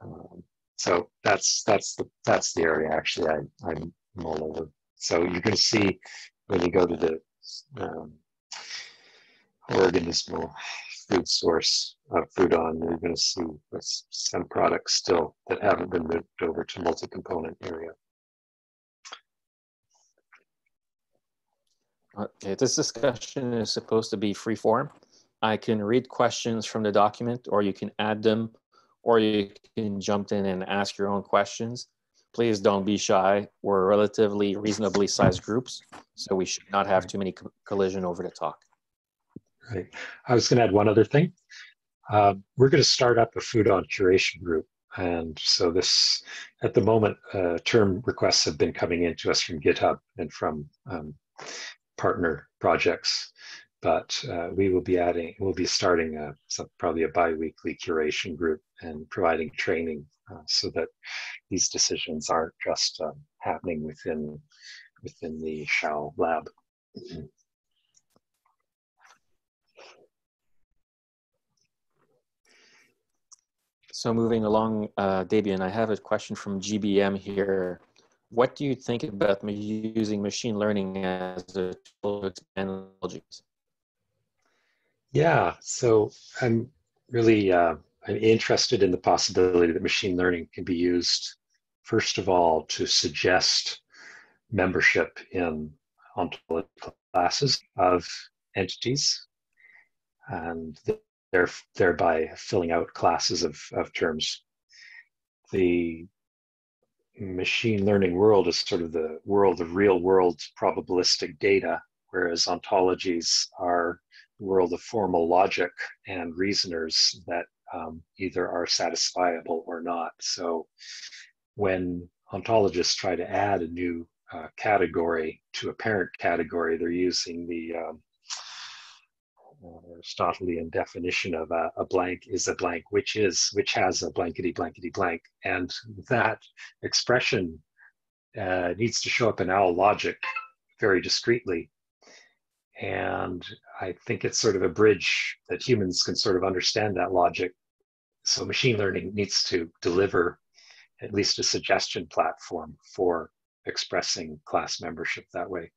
Speaker 2: Um, so that's that's the that's the area actually I I'm all over. So you're going to see when you go to the um, organismal food source of FoodOn, you're going to see some products still that haven't been moved over to multi-component area.
Speaker 1: Uh, okay, this discussion is supposed to be free form. I can read questions from the document or you can add them or you can jump in and ask your own questions. Please don't be shy. We're relatively reasonably sized groups, so we should not have too many co collision over the talk.
Speaker 2: Right. I was going to add one other thing. Uh, we're going to start up a FoodOn curation group. And so this, at the moment, uh, term requests have been coming in to us from GitHub and from um, partner projects. But uh, we will be adding, we'll be starting a, probably a bi-weekly curation group and providing training uh, so that these decisions aren't just um, happening within within the Hsiao lab.
Speaker 1: So moving along, uh, Damion, I have a question from GBM here. What do you think about using machine learning as a tool to expand technologies?
Speaker 2: Yeah, so I'm really uh, I'm interested in the possibility that machine learning can be used, first of all, to suggest membership in ontology classes of entities. And there, thereby filling out classes of, of terms. The machine learning world is sort of the world of real world probabilistic data, whereas ontologies are the world of formal logic and reasoners that um, either are satisfiable or not. So when ontologists try to add a new uh, category to a parent category, they're using the um, Aristotelian definition of a, a, blank is a blank, which is which has a blankety blankety blank, and that expression uh, needs to show up in owl logic very discreetly. And I think it's sort of a bridge that humans can sort of understand that logic. So machine learning needs to deliver at least a suggestion platform for expressing class membership that way.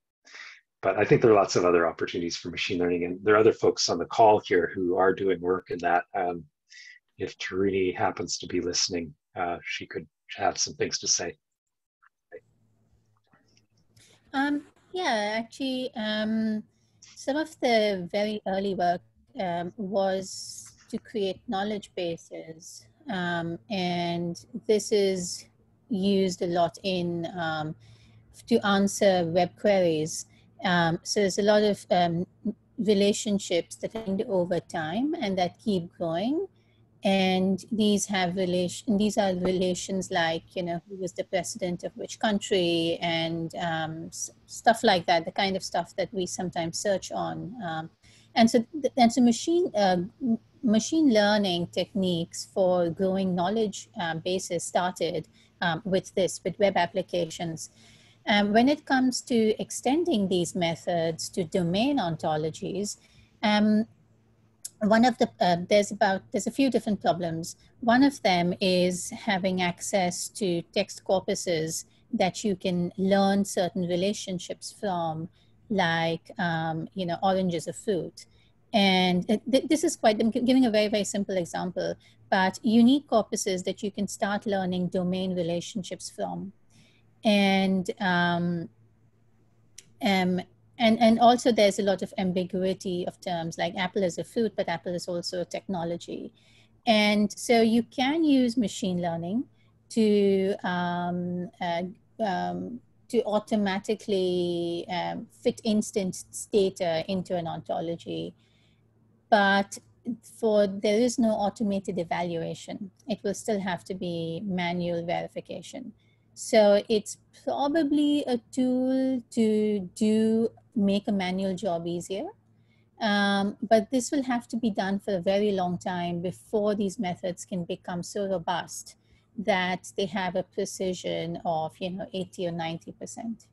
Speaker 2: But I think there are lots of other opportunities for machine learning, and there are other folks on the call here who are doing work in that. Um, if Tarini happens to be listening, uh, she could have some things to say.
Speaker 7: Um, yeah, actually, um, some of the very early work um, was to create knowledge bases. Um, and this is used a lot in um, to answer web queries. Um, so there's a lot of um, relationships that end over time and that keep growing. And these have relation these are relations like you know who was the president of which country and um, stuff like that the kind of stuff that we sometimes search on. Um, and so and so machine uh, machine learning techniques for growing knowledge uh, bases started um, with this with web applications um, when it comes to extending these methods to domain ontologies um, one of the uh, there's about there's a few different problems. One of them is having access to text corpuses that you can learn certain relationships from like um, you know oranges of fruit. And th- this is quite i'm giving a very very simple example but unique corpuses that you can start learning domain relationships from and um, um, and and also there's a lot of ambiguity of terms like apple is a fruit but apple is also a technology. And so you can use machine learning to um, uh, um, to automatically um, fit instance data into an ontology. But for there is no automated evaluation. It will still have to be manual verification so it's probably a tool to do make a manual job easier. Um, but this will have to be done for a very long time before these methods can become so robust that they have a precision of, you know, 80 or 90%.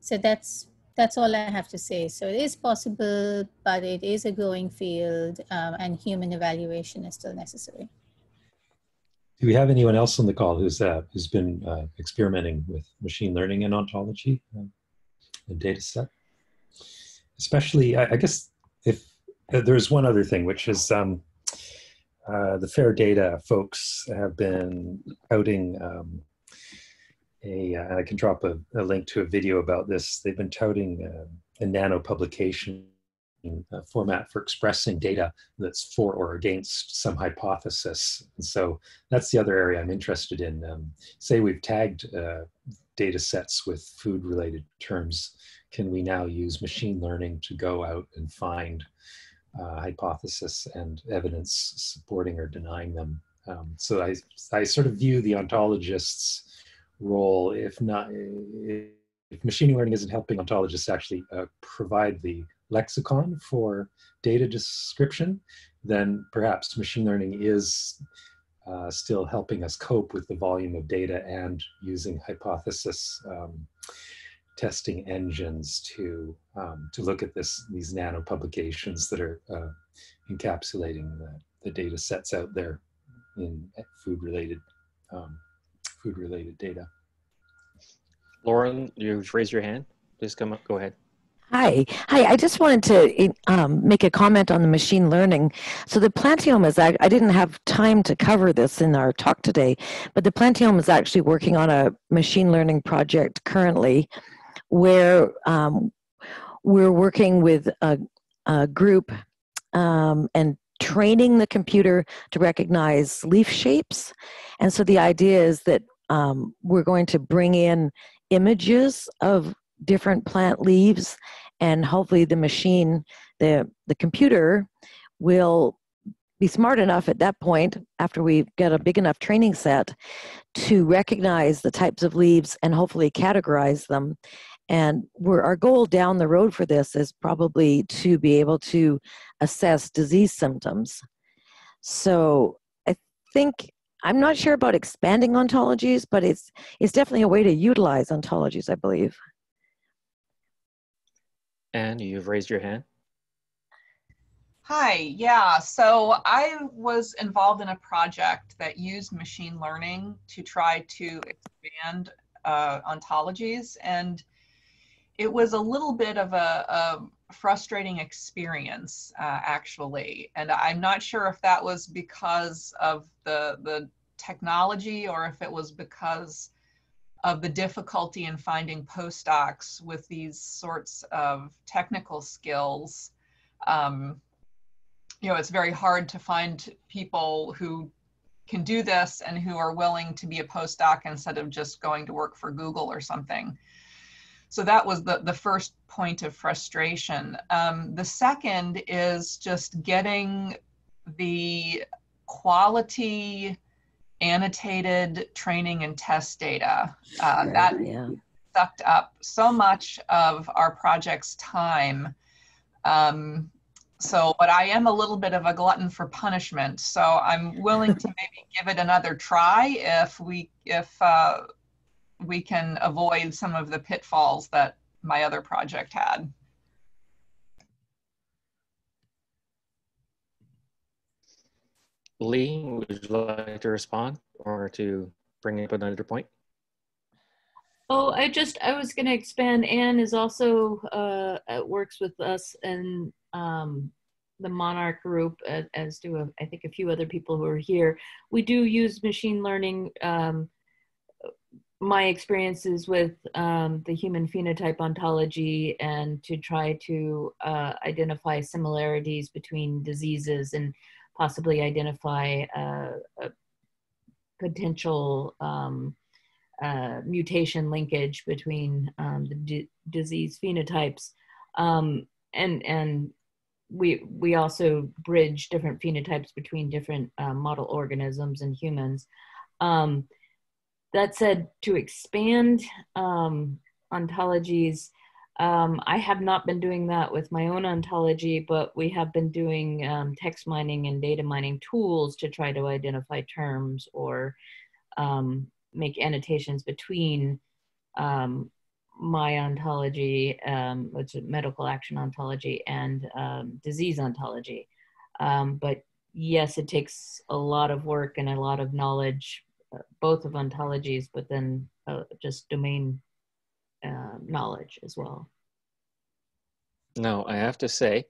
Speaker 7: So that's that's all I have to say. So it is possible, but it is a growing field, um, and human evaluation is still necessary.
Speaker 2: Do we have anyone else on the call who's uh, who's been uh, experimenting with machine learning and ontology uh, and data set? Especially, I, I guess, if uh, there's one other thing, which is um, uh, the fair data folks have been outing um, a. Uh, I can drop a, a, link to a video about this. They've been touting a nano publication uh, format for expressing data that's for or against some hypothesis. And so that's the other area I'm interested in. Um, say we've tagged uh, data sets with food related terms. Can we now use machine learning to go out and find uh, hypothesis and evidence supporting or denying them? Um, so I, I sort of view the ontologist's role, if not, if machine learning isn't helping ontologists actually uh, provide the lexicon for data description, then perhaps machine learning is uh, still helping us cope with the volume of data and using hypothesis um, testing engines to um, to look at this these nano publications that are uh, encapsulating the, the, data sets out there in food related um, food related data.
Speaker 1: Laurel, you've raised your hand. Please come up. Go ahead.
Speaker 4: Hi. Hi. I just wanted to um, make a comment on the machine learning. So the Planteome is, I, I didn't have time to cover this in our talk today, but the Planteome is actually working on a machine learning project currently where um, we're working with a, a group um, and training the computer to recognize leaf shapes. And so the idea is that um, we're going to bring in images of different plant leaves and hopefully the machine the the computer will be smart enough at that point after we get a big enough training set to recognize the types of leaves and hopefully categorize them. And our goal down the road for this is probably to be able to assess disease symptoms. So i think
Speaker 8: I'm not sure about expanding ontologies, but it's it's definitely a way to utilize ontologies, I believe.
Speaker 1: And you've raised your hand.
Speaker 9: Hi, yeah. So I was involved in a project that used machine learning to try to expand uh, ontologies. And it was a little bit of a, a frustrating experience, uh, actually. And I'm not sure if that was because of the, the technology or if it was because of the difficulty in finding postdocs with these sorts of technical skills. Um, you know, it's very hard to find people who can do this and who are willing to be a postdoc instead of just going to work for Google or something. So that was the, the first point of frustration. Um, the second is just getting the quality annotated training and test data. Uh, that yeah. sucked up so much of our project's time. Um, so, but I am a little bit of a glutton for punishment. So I'm willing to <laughs> maybe give it another try if we if uh, we can avoid some of the pitfalls that my other project had.
Speaker 1: Leigh, would you like to respond or to bring up another point?
Speaker 10: Oh, I just, I was going to expand. Anne is also, uh, works with us and um, the Monarch group, as, as do a, I think a few other people who are here. We do use machine learning. Um, my experiences with um, the human phenotype ontology and to try to uh, identify similarities between diseases and possibly identify uh, potential um, uh, mutation linkage between um, the disease phenotypes. Um, and, and we, we also bridge different phenotypes between different uh, model organisms and humans. Um, that said, to expand um, ontologies, um, I have not been doing that with my own ontology, but we have been doing um, text mining and data mining tools to try to identify terms or um, make annotations between um, my ontology, um, which is medical action ontology, and disease ontology. but yes, it takes a lot of work and a lot of knowledge, both of ontologies, but then uh, just domain uh, knowledge as well.
Speaker 1: No, I have to say,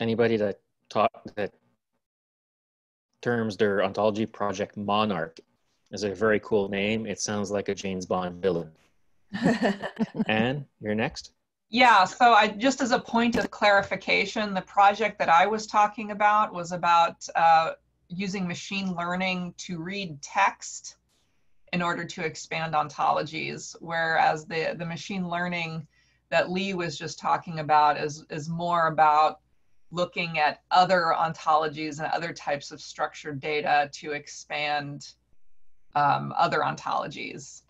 Speaker 1: anybody that taught that terms their ontology project Monarch is a very cool name. It sounds like a James Bond villain. <laughs> Anne, you're next.
Speaker 9: Yeah, so I just as a point of clarification, the project that I was talking about was about uh, using machine learning to read text in order to expand ontologies, whereas the, the machine learning that Leigh was just talking about is, is more about looking at other ontologies and other types of structured data to expand um, other ontologies.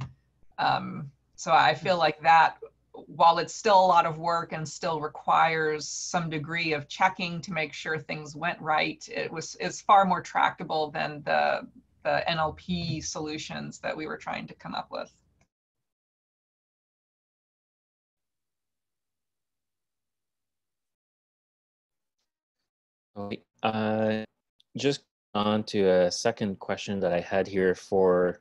Speaker 9: Um, so I feel like that, while it's still a lot of work and still requires some degree of checking to make sure things went right, it was is far more tractable than the the NLP solutions that we were trying to come up with.
Speaker 1: Uh, just on to a second question that I had here for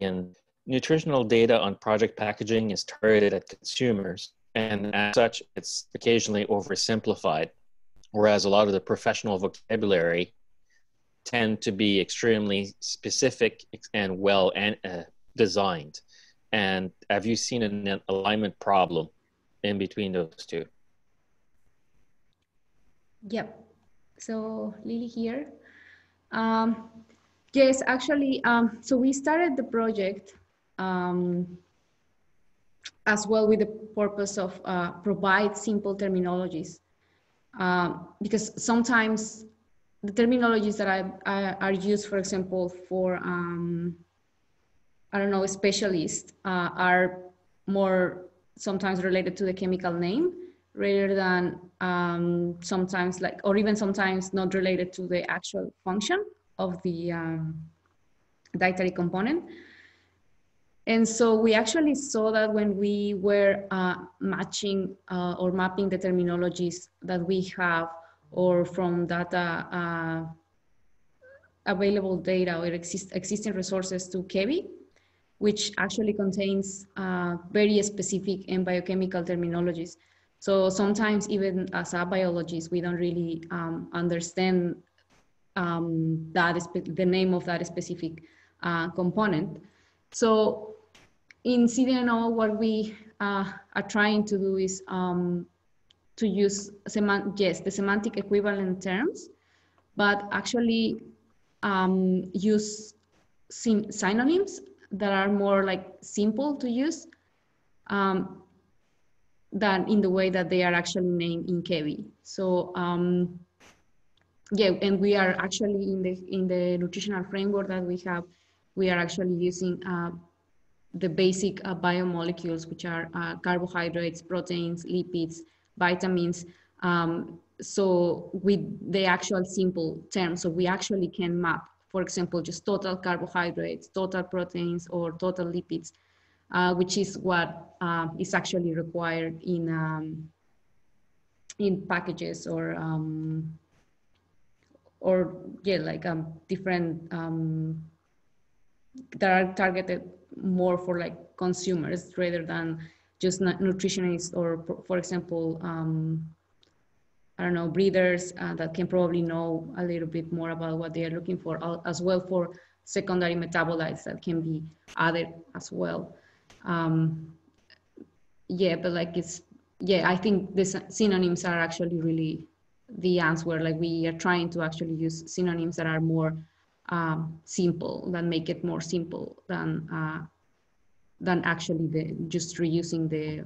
Speaker 1: in nutritional data on project packaging is targeted at consumers and as such it's occasionally oversimplified whereas a lot of the professional vocabulary tend to be extremely specific and well and uh, designed. And have you seen an alignment problem in between those two?
Speaker 3: Yep. So Lily here. Um, yes, actually, um, so we started the project um, as well with the purpose of uh, provide simple terminologies. Um, because sometimes the terminologies that I, I, are used, for example, for um, I don't know, specialists uh, are more sometimes related to the chemical name rather than um, sometimes like, or even sometimes not related to the actual function of the um, dietary component. And so we actually saw that when we were uh, matching uh, or mapping the terminologies that we have or from data, uh, available data or exist, existing resources to ChEBI, which actually contains uh, very specific and biochemical terminologies. So sometimes even as a biologist, we don't really um, understand um, that the name of that specific uh, component. So in CDNO, what we uh, are trying to do is um, to use, yes, the semantic equivalent terms, but actually um, use synonyms that are more like simple to use um, than in the way that they are actually named in ChEBI. So um, yeah, and we are actually in the in the nutritional framework that we have, we are actually using uh, the basic uh, biomolecules, which are uh, carbohydrates, proteins, lipids, vitamins. Um, so with the actual simple terms, so we actually can map, for example, just total carbohydrates, total proteins, or total lipids, uh, which is what uh, is actually required in um, in packages or um, or yeah, like um, different um, that are targeted more for like consumers rather than just nutritionists or, for example, um, I don't know, breeders uh, that can probably know a little bit more about what they are looking for, as well for secondary metabolites that can be added as well. Um, yeah, but like it's, yeah, I think the synonyms are actually really the answer. Like we are trying to actually use synonyms that are more um, simple, that make it more simple than uh, than actually the, just reusing the,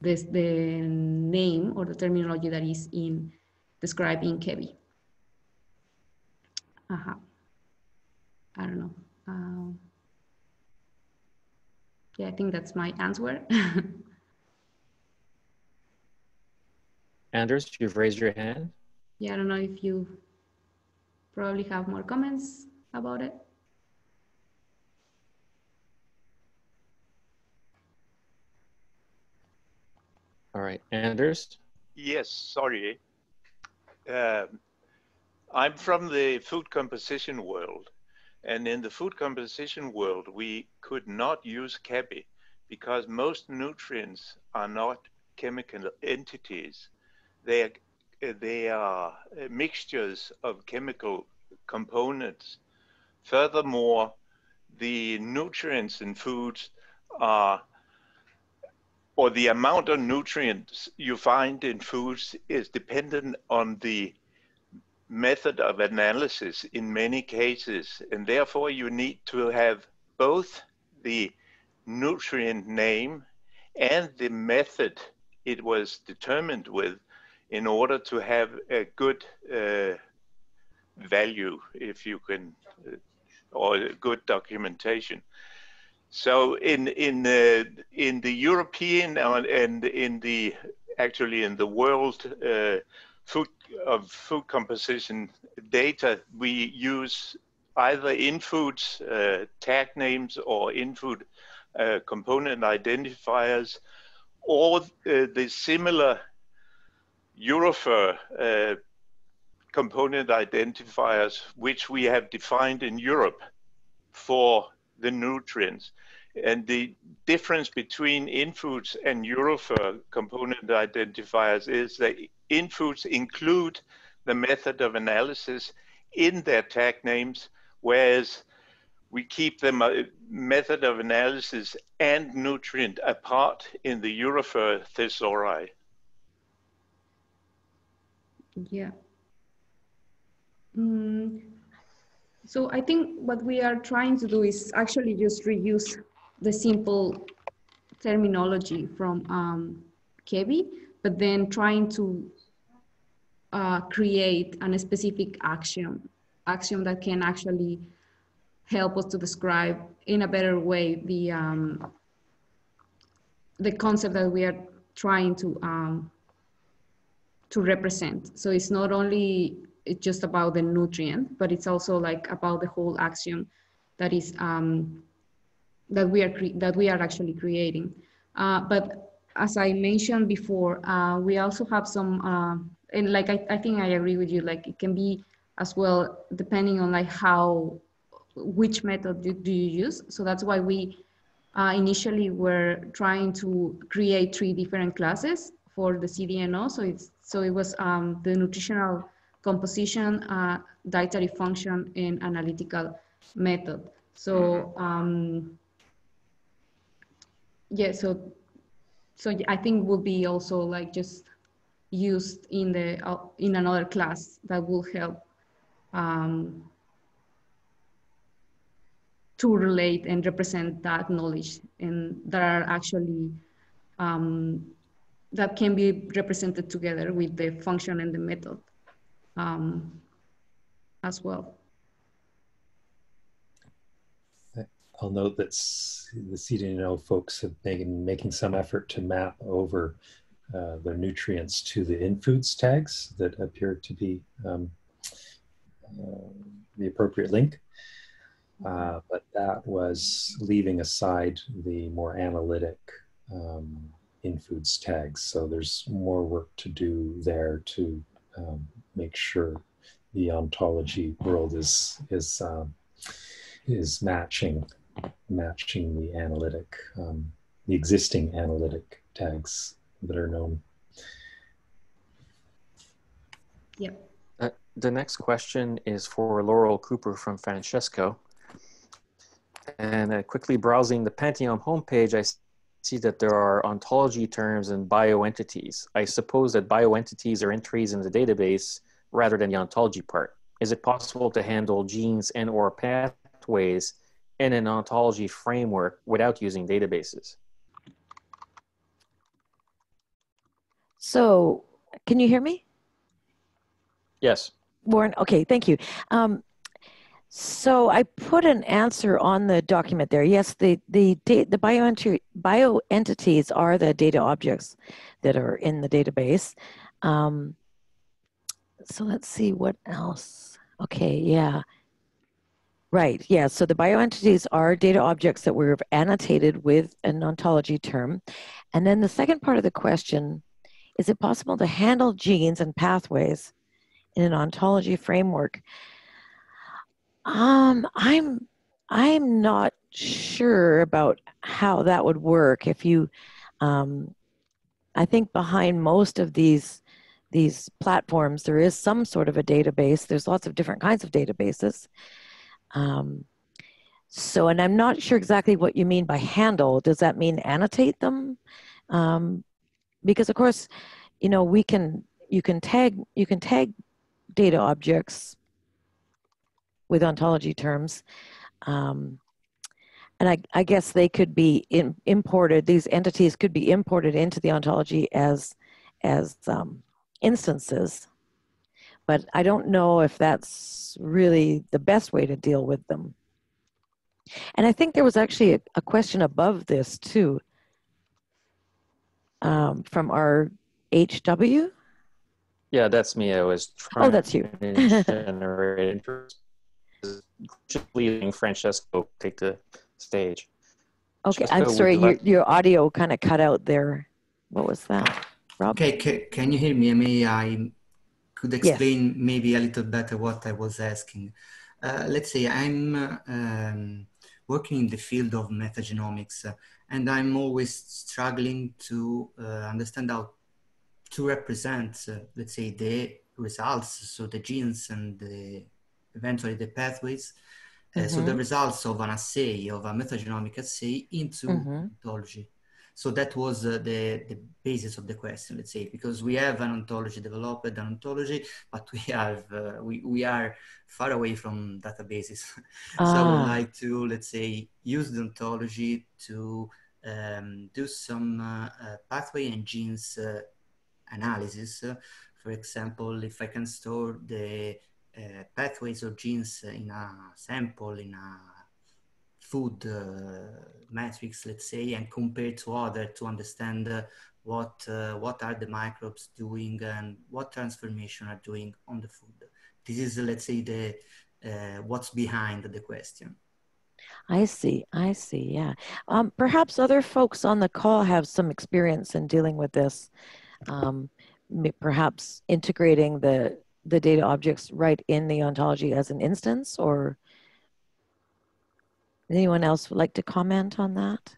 Speaker 3: the, the name or the terminology that is in described in ChEBI. Uh -huh. I don't know. Um, yeah, I think that's my answer. <laughs>
Speaker 1: Anders, you've raised your hand.
Speaker 3: Yeah, I don't know if you probably have more comments about it.
Speaker 1: All right, Anders?
Speaker 11: Yes, sorry. Uh, I'm from the food composition world. And in the food composition world, we could not use ChEBI because most nutrients are not chemical entities. They are, they are mixtures of chemical components. Furthermore, the nutrients in foods are or the amount of nutrients you find in foods is dependent on the method of analysis in many cases. And therefore, you need to have both the nutrient name and the method it was determined with in order to have a good uh, value, if you can, uh, or good documentation. So in in the in the European and in the actually in the world uh, food of food composition data, we use either INFOODS uh, tag names or in food uh, component identifiers, or uh, the similar EuroFIR uh, component identifiers, which we have defined in Europe for the nutrients. And the difference between INFOODS and EuroFIR component identifiers is that INFOODS include the method of analysis in their tag names, whereas we keep the method of analysis and nutrient apart in the EuroFIR thesauri.
Speaker 3: Yeah. Mm, so I think what we are trying to do is actually just reuse the simple terminology from um, but then trying to uh, create a specific action, action that can actually help us to describe in a better way the um, the concept that we are trying to um, to represent. So it's not only it's just about the nutrient, but it's also like about the whole axiom that is um, that we are that we are actually creating. Uh, but as I mentioned before, uh, we also have some, uh, and like I, I think I agree with you. Like it can be as well depending on like how, which method do, do you use. So that's why we uh, initially were trying to create three different classes for the CDNO. So it's so it was um, the nutritional composition, uh, dietary function, and analytical method. So um, yeah, so so I think will be also like just used in the uh, in another class that will help um, to relate and represent that knowledge and that are actually um, that can be represented together with the function and the method um, as well.
Speaker 2: I'll note that the CDNO folks have been making some effort to map over uh, the nutrients to the INFOODS tags that appear to be um, uh, the appropriate link. Uh, but that was leaving aside the more analytic um, INFOODS tags. So there's more work to do there to um, make sure the ontology world is is um, is matching matching the analytic, um, the existing analytic tags that are known.
Speaker 3: Yep.
Speaker 1: Uh, the next question is for Laurel Cooper from Francesco. And uh, quickly browsing the Pantheon homepage, I see that there are ontology terms and bioentities. I suppose that bioentities are entries in the database rather than the ontology part. Is it possible to handle genes and or pathways in an ontology framework without using databases.
Speaker 4: So, can you hear me?
Speaker 1: Yes.
Speaker 4: Warren, okay, thank you. Um, so I put an answer on the document there. Yes, the the the bio, bio entities are the data objects that are in the database. Um, so let's see what else. Okay, yeah. Right, yeah. So the bioentities are data objects that were annotated with an ontology term. And then the second part of the question, is it possible to handle genes and pathways in an ontology framework? Um, I'm I'm not sure about how that would work if you um, I think behind most of these these platforms there is some sort of a database. There's lots of different kinds of databases. Um, so, and I'm not sure exactly what you mean by handle. Does that mean annotate them? Um, because of course, you know, we can, you can tag, you can tag data objects with ontology terms. Um, and I, I, guess they could be in, imported, these entities could be imported into the ontology as, as um, instances but I don't know if that's really the best way to deal with them. And I think there was actually a, a question above this too um, from our HW.
Speaker 1: Yeah, that's me. I was
Speaker 4: oh, trying. Oh, that's you.
Speaker 1: generate just leaving Francesco take the stage.
Speaker 4: Okay, Francesco, I'm sorry. Your, your audio kind of cut out there. What was that, Rob?
Speaker 12: Okay, can, can you hear me? May I could explain yes. maybe a little better what I was asking. Uh, let's say I'm uh, um, working in the field of metagenomics uh, and I'm always struggling to uh, understand how to represent, uh, let's say, the results, so the genes and the, eventually the pathways. Mm-hmm. So the mm-hmm. results of an assay, of a metagenomic assay into mm-hmm. ontology. So that was uh, the, the basis of the question, let's say, because we have an ontology developed, an ontology, but we have uh, we, we are far away from databases. Ah. <laughs> so I would like to, let's say, use the ontology to um, do some uh, uh pathway and genes uh, analysis. for example, if I can store the pathways or genes in a sample in a food uh, metrics, let's say, and compare to other to understand uh, what what are the microbes doing and what transformation are doing on the food. This is, let's say, the what's behind the question.
Speaker 8: I see. I see. Yeah. Um, perhaps other folks on the call have some experience in dealing with this. Um, perhaps integrating the the data objects right in the ontology as an instance, or anyone else would like to comment on that?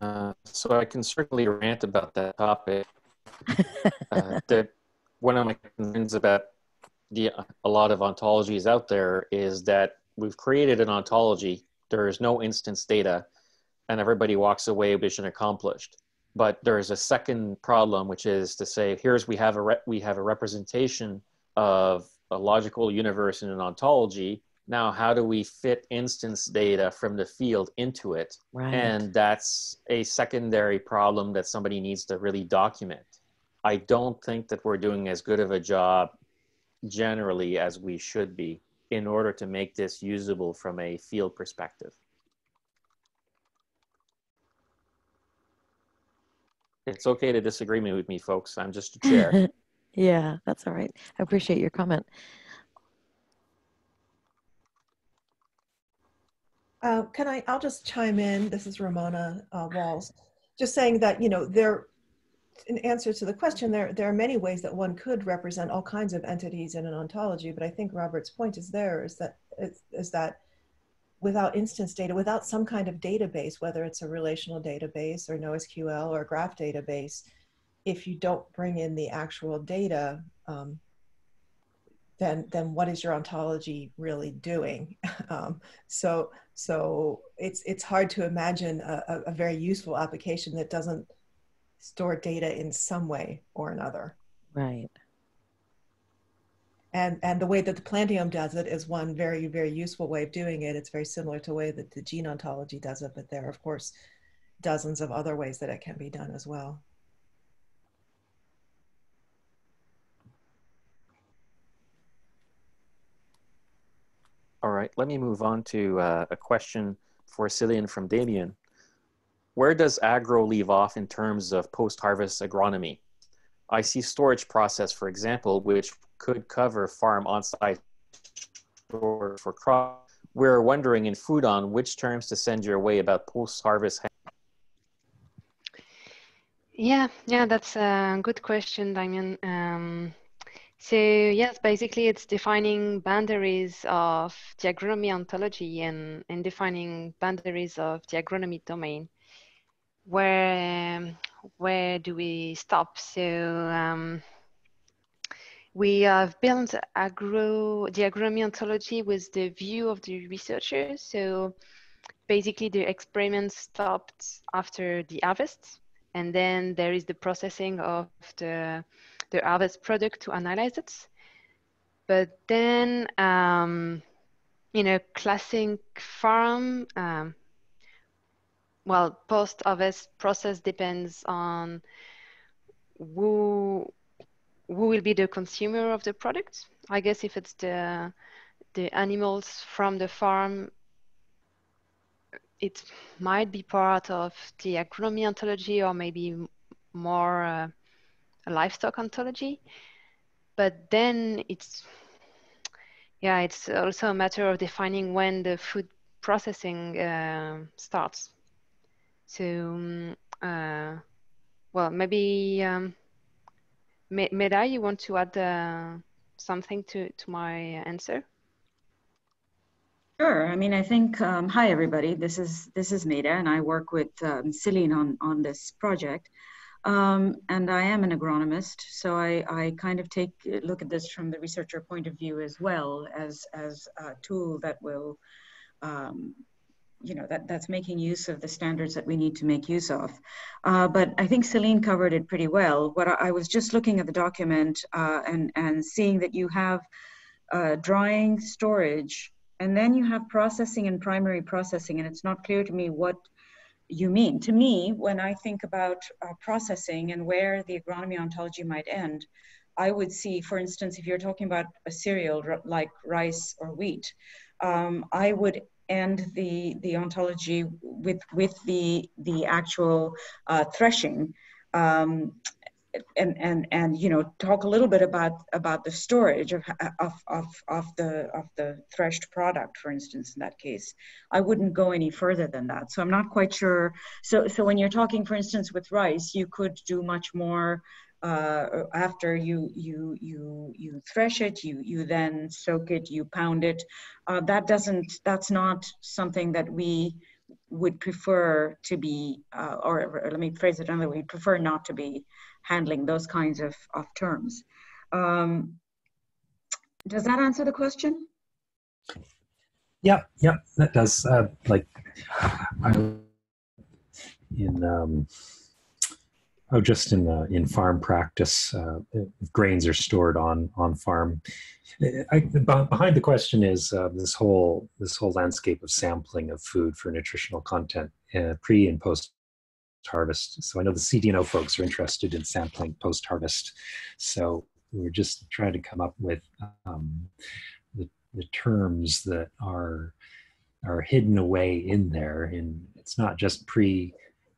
Speaker 1: Uh, so I can certainly rant about that topic. <laughs> uh, that one of my concerns about the a lot of ontologies out there is that we've created an ontology. There is no instance data, and everybody walks away mission accomplished. But there is a second problem, which is to say, here's we have a re- we have a representation of a logical universe in an ontology. Now, how do we fit instance data from the field into it?
Speaker 8: Right.
Speaker 1: And that's a secondary problem that somebody needs to really document. I don't think that we're doing as good of a job generally as we should be in order to make this usable from a field perspective. It's okay to disagree with me, folks. I'm just a <laughs> chair.
Speaker 8: yeah, that's all right. I appreciate your comment.
Speaker 13: Uh, can I, I'll just chime in. This is Ramona uh, Walls. Just saying that, you know, there, in answer to the question, there, there are many ways that one could represent all kinds of entities in an ontology, but I think Robert's point is there is that, is, is that without instance data, without some kind of database, whether it's a relational database or NoSQL or graph database, if you don't bring in the actual data, um, then then what is your ontology really doing? <laughs> um, so so it's it's hard to imagine a, a very useful application that doesn't store data in some way or another.
Speaker 8: Right.
Speaker 13: And, and the way that the Planteome does it is one very, very useful way of doing it. It's very similar to the way that the gene ontology does it, but there are, of course, dozens of other ways that it can be done as well.
Speaker 1: All right, let me move on to uh, a question for Céline from Damion where does AgrO leave off in terms of post-harvest agronomy? I see storage process, for example, which could cover farm on-site storage for crop. We're wondering in FoodOn which terms to send your way about post-harvest.
Speaker 5: Yeah, yeah, that's a good question, Damion. Um, so yes, basically it's defining boundaries of the agronomy ontology and, and defining boundaries of the agronomy domain where where do we stop? So um, we have built AgrO the agronomy ontology with the view of the researchers. So basically, the experiment stopped after the harvest, and then there is the processing of the the harvest product to analyze it. But then, um, in a classic farm, um, well, post-harvest process depends on who who will be the consumer of the product. I guess if it's the the animals from the farm, it might be part of the agronomy ontology or maybe more uh, a livestock ontology. But then it's yeah, it's also a matter of defining when the food processing uh, starts. So, um, uh, well, maybe um, Medha, you want to add uh, something to, to my answer?
Speaker 14: Sure. I mean, I think, um, hi, everybody. This is this is Medha, and I work with um, Céline on, on this project. Um, and I am an agronomist, so I, I kind of take look at this from the researcher point of view as well as, as a tool that will um, you know that that's making use of the standards that we need to make use of. Uh, but I think Celine covered it pretty well. What I, I was just looking at the document uh, and and seeing that you have uh, drying, storage, and then you have processing and primary processing, and it's not clear to me what you mean. To me, when I think about uh, processing and where the agronomy ontology might end, I would see, for instance, if you're talking about a cereal like rice or wheat, um, I would and the the ontology with with the the actual uh, threshing um, and and and you know talk a little bit about about the storage of of of, of the of the threshed product for instance in that case. I wouldn't go any further than that. So i'm not quite sure. So so when you're talking for instance with rice you could do much more uh, after you you you you thresh it you you then soak it you pound it uh, that doesn't that's not something that we would prefer to be uh, or, or let me phrase it another way prefer not to be handling those kinds of, of terms. Um, does that answer the question?
Speaker 2: Yeah, yeah, that does. Uh, like, I, in um, oh, just in in farm practice, uh, grains are stored on on farm. I, behind the question is uh, this whole this whole landscape of sampling of food for nutritional content, uh, pre and post harvest. So I know the CDNO folks are interested in sampling post harvest. So we're just trying to come up with um, the, the terms that are are hidden away in there. And it's not just pre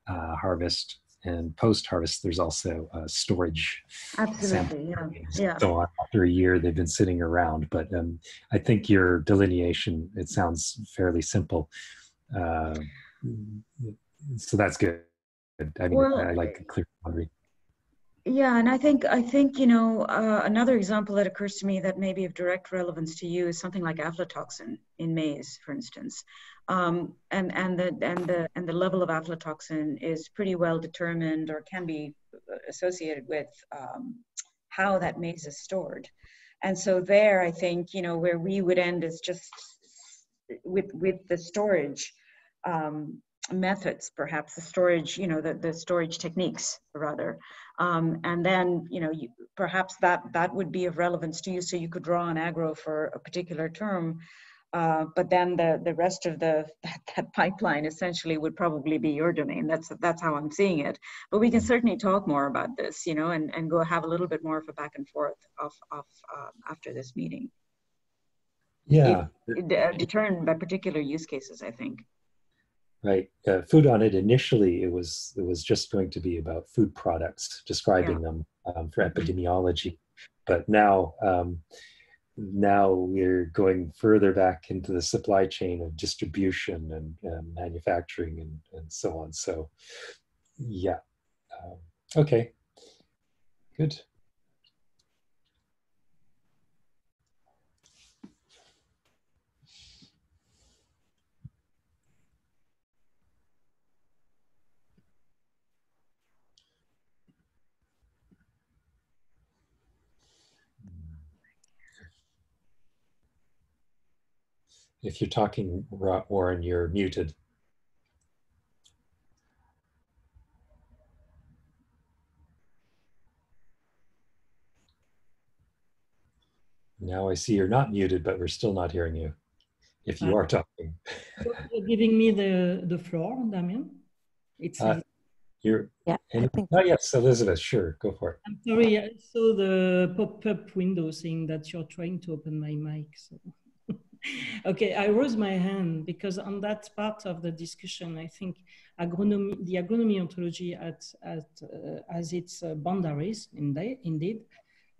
Speaker 2: uh, harvest and post harvest. There's also uh, storage.
Speaker 14: Absolutely, yeah, yeah.
Speaker 2: So after a year, they've been sitting around. But um, I think your delineation it sounds fairly simple. Uh, so that's good. I mean, well, I like clear boundary.
Speaker 14: Yeah, and I think I think you know uh, another example that occurs to me that may be of direct relevance to you is something like aflatoxin in maize, for instance, um, and and the and the and the level of aflatoxin is pretty well determined or can be associated with um, how that maize is stored, and so there I think you know where we would end is just with with the storage. Um, methods, perhaps the storage, you know, the, the storage techniques rather. Um, and then, you know, you, perhaps that, that would be of relevance to you. So you could draw on AgrO for a particular term, uh, but then the, the rest of the <laughs> that, that, pipeline essentially would probably be your domain. That's that's how I'm seeing it. But we can certainly talk more about this, you know, and, and go have a little bit more of a back and forth of, of uh, after this meeting.
Speaker 2: Yeah,
Speaker 14: it, it, uh, determined by particular use cases, I think
Speaker 2: right? Uh, FoodOn it initially, it was it was just going to be about food products, describing yeah. them um, for mm-hmm. epidemiology. But now, um, now we're going further back into the supply chain of distribution and, and manufacturing and, and so on. So, yeah, um, okay, good. If you're talking, Warren, you're muted. Now I see you're not muted, but we're still not hearing you. If you uh, are talking.
Speaker 15: you're giving me the, the floor, Damion? It's uh,
Speaker 2: you're yeah, and, oh yes, Elizabeth, sure, go for it.
Speaker 15: I'm sorry, I saw the pop-up window saying that you're trying to open my mic. So. Okay, I raise my hand because on that part of the discussion, I think agronomy, the agronomy ontology at, at, uh, as its uh, boundaries, indeed. indeed.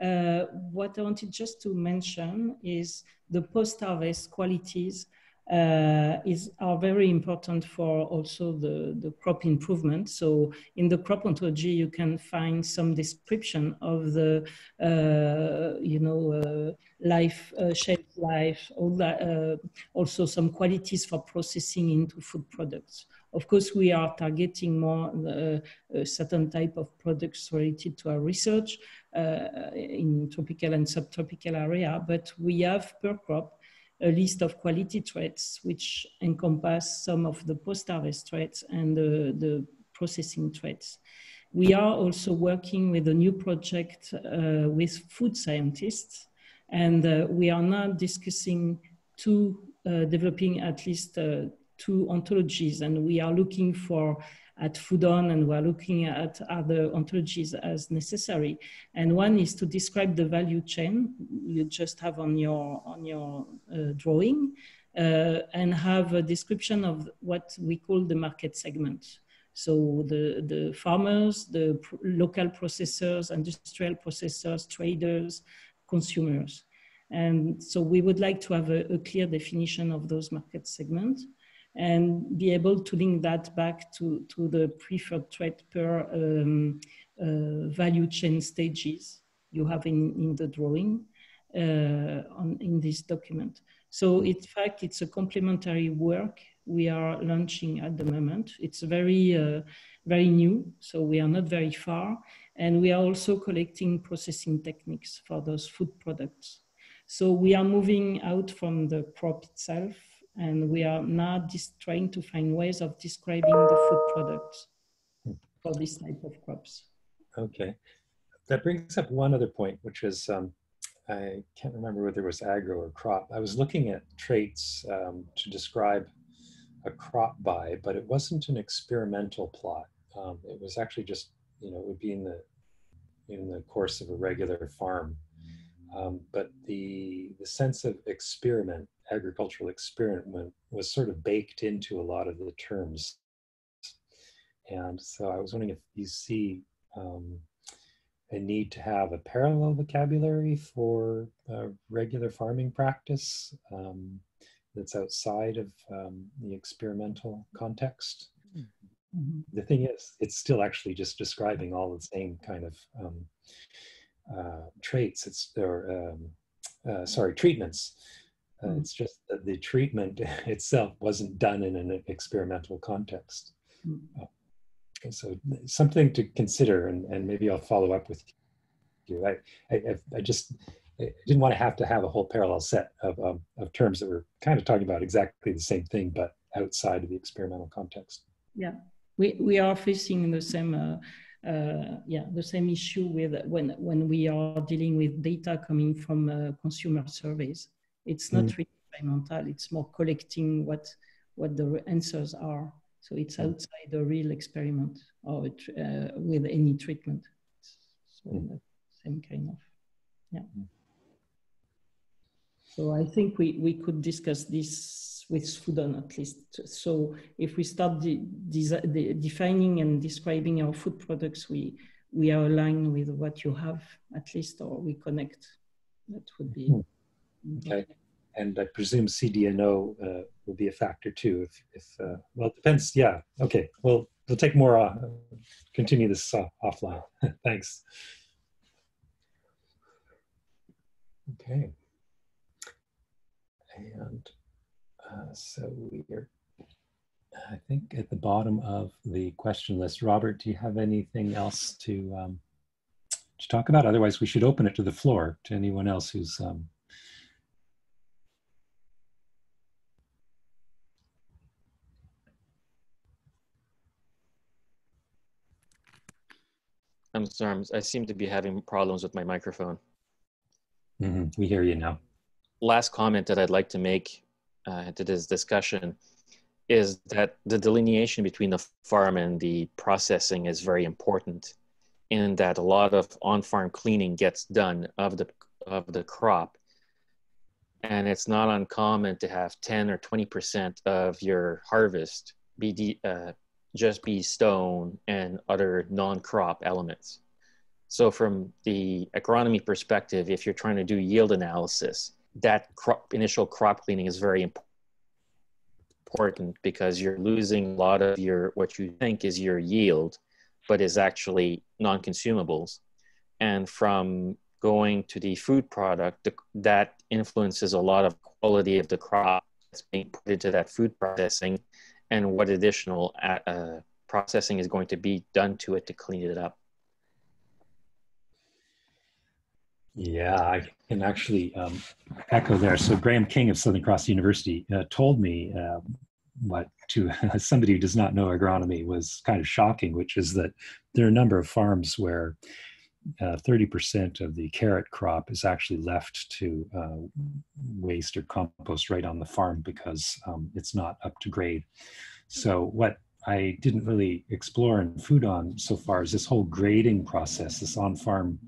Speaker 15: Uh, what I wanted just to mention is the post-harvest qualities uh, is are very important for also the, the crop improvement. So in the crop ontology, you can find some description of the, uh, you know, uh, life, uh, shelf life, that, uh, also some qualities for processing into food products. Of course, we are targeting more uh, a certain type of products related to our research in tropical and subtropical area, but we have per crop a list of quality traits which encompass some of the post-harvest traits and the, the, processing traits. We are also working with a new project uh, with food scientists, and uh, we are now discussing two, uh, developing at least uh, two ontologies, and we are looking for at FoodOn and we're looking at other ontologies as necessary. And one is to describe the value chain you just have on your, on your uh, drawing uh, and have a description of what we call the market segment. So the, the farmers, the pr local processors, industrial processors, traders, consumers. And so we would like to have a, a clear definition of those market segments and be able to link that back to, to the preferred trade per um, uh, value chain stages you have in, in the drawing uh, on, in this document. So in fact, it's a complementary work we are launching at the moment. It's very, uh, very new, so we are not very far. And we are also collecting processing techniques for those food products. So we are moving out from the crop itself and we are now just trying to find ways of describing the food products for this type of crops.
Speaker 2: Okay. That brings up one other point, which is um, I can't remember whether it was AgrO or crop. I was looking at traits um, to describe a crop by, but it wasn't an experimental plot. Um, it was actually just, you know, it would be in the in the course of a regular farm. Um, but the the sense of experiment, agricultural experiment, was sort of baked into a lot of the terms. And so I was wondering if you see um, a need to have a parallel vocabulary for regular farming practice um, that's outside of um, the experimental context. Mm-hmm. The thing is, it's still actually just describing all the same kind of um, uh, traits. It's or um, uh, sorry treatments. Uh, mm. It's just that the treatment <laughs> itself wasn't done in an experimental context. Mm. so something to consider, and, and maybe I'll follow up with you. I I, I just I didn't want to have to have a whole parallel set of, um, of terms that were kind of talking about exactly the same thing, but outside of the experimental context.
Speaker 15: Yeah, we, we are facing the same, uh, uh, yeah, the same issue with when, when we are dealing with data coming from uh, consumer surveys. It's not mm. really experimental, it's more collecting what, what the answers are. So it's mm. outside the real experiment or uh, with any treatment. So mm. same kind of, yeah. Mm. So I think we, we could discuss this with FoodOn at least. So if we start de, de, defining and describing our food products, we, we are aligned with what you have at least, or we connect. That would be.
Speaker 2: Hmm. Okay. And I presume CDNO uh, will be a factor too. If, if uh, well, it depends. Yeah. Okay. Well, we'll take more. Uh, continue this uh, offline. <laughs> Thanks. Okay. And uh, so we are, I think, at the bottom of the question list. Robert, do you have anything else to, um, to talk about? Otherwise, we should open it to the floor to anyone else who's um,
Speaker 1: Sorry, I seem to be having problems with my microphone.
Speaker 2: Mm -hmm. We hear you now
Speaker 1: last comment that I'd like to make uh, to this discussion is that the delineation between the farm and the processing is very important in that a lot of on-farm cleaning gets done of the of the crop and it's not uncommon to have 10 or 20 percent of your harvest be uh, just be stone and other non-crop elements so from the agronomy perspective if you're trying to do yield analysis that crop, initial crop cleaning is very important because you're losing a lot of your what you think is your yield, but is actually non-consumables. And from going to the food product, that influences a lot of quality of the crop that's being put into that food processing, and what additional uh, processing is going to be done to it to clean it up.
Speaker 2: Yeah, I can actually um, echo there. So Graham King of Southern Cross University uh, told me uh, what to <laughs> somebody who does not know agronomy was kind of shocking, which is that there are a number of farms where 30% uh, of the carrot crop is actually left to uh, waste or compost right on the farm because um, it's not up to grade. So what I didn't really explore in FoodOn so far is this whole grading process, this on-farm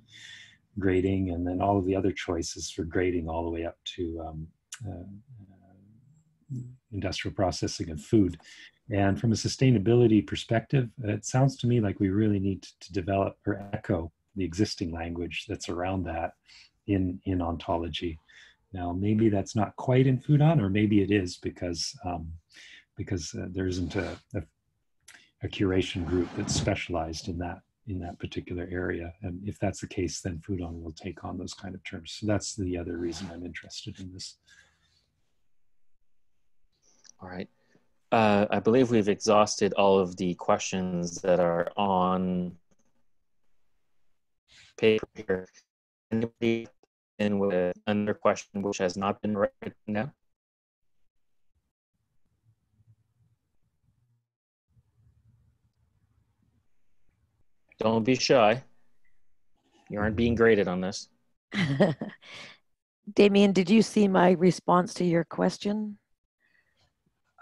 Speaker 2: grading, and then all of the other choices for grading all the way up to um, uh, industrial processing of food. And from a sustainability perspective, it sounds to me like we really need to develop or echo the existing language that's around that in, in ontology. Now, maybe that's not quite in FoodOn, or maybe it is because um, because uh, there isn't a, a, a curation group that's specialized in that in that particular area. And if that's the case, then FoodOn will take on those kind of terms. So that's the other reason I'm interested in this.
Speaker 1: All right. Uh, I believe we've exhausted all of the questions that are on paper here. Anybody in with another question which has not been written down? Don't be shy. You aren't being graded on this. <laughs>
Speaker 4: Damion, did you see my response to your question?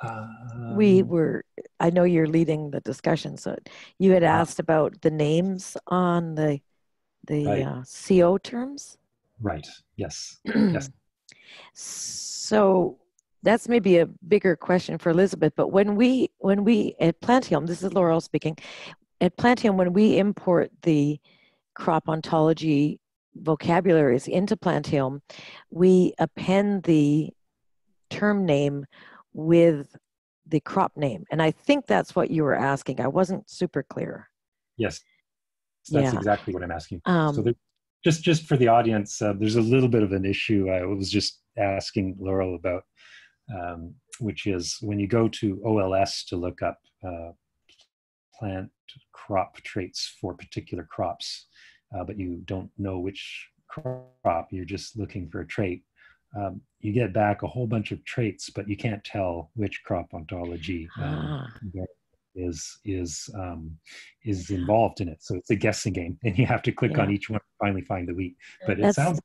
Speaker 2: Um,
Speaker 4: we were, I know you're leading the discussion, so you had asked about the names on the the
Speaker 2: Right.
Speaker 4: uh, CO terms.
Speaker 2: Right. Yes. yes. <clears throat>
Speaker 4: So that's maybe a bigger question for Elizabeth. But when we when we at Planteome, this is Laurel speaking. At Planteome, when we import the crop ontology vocabularies into Planteome, we append the term name with the crop name. And I think that's what you were asking. I wasn't super clear.
Speaker 2: Yes. That's
Speaker 4: Yeah.
Speaker 2: exactly what I'm asking.
Speaker 4: Um,
Speaker 2: so there, just just for the audience, uh, there's a little bit of an issue. I was just asking Laurel about, um, which is when you go to OLS to look up uh, plant crop traits for particular crops, uh, but you don't know which crop, you're just looking for a trait. Um, you get back a whole bunch of traits, but you can't tell which crop ontology um, there is is um, is involved in it. So it's a guessing game, <laughs> and you have to click on each one to finally find the wheat. But it sounds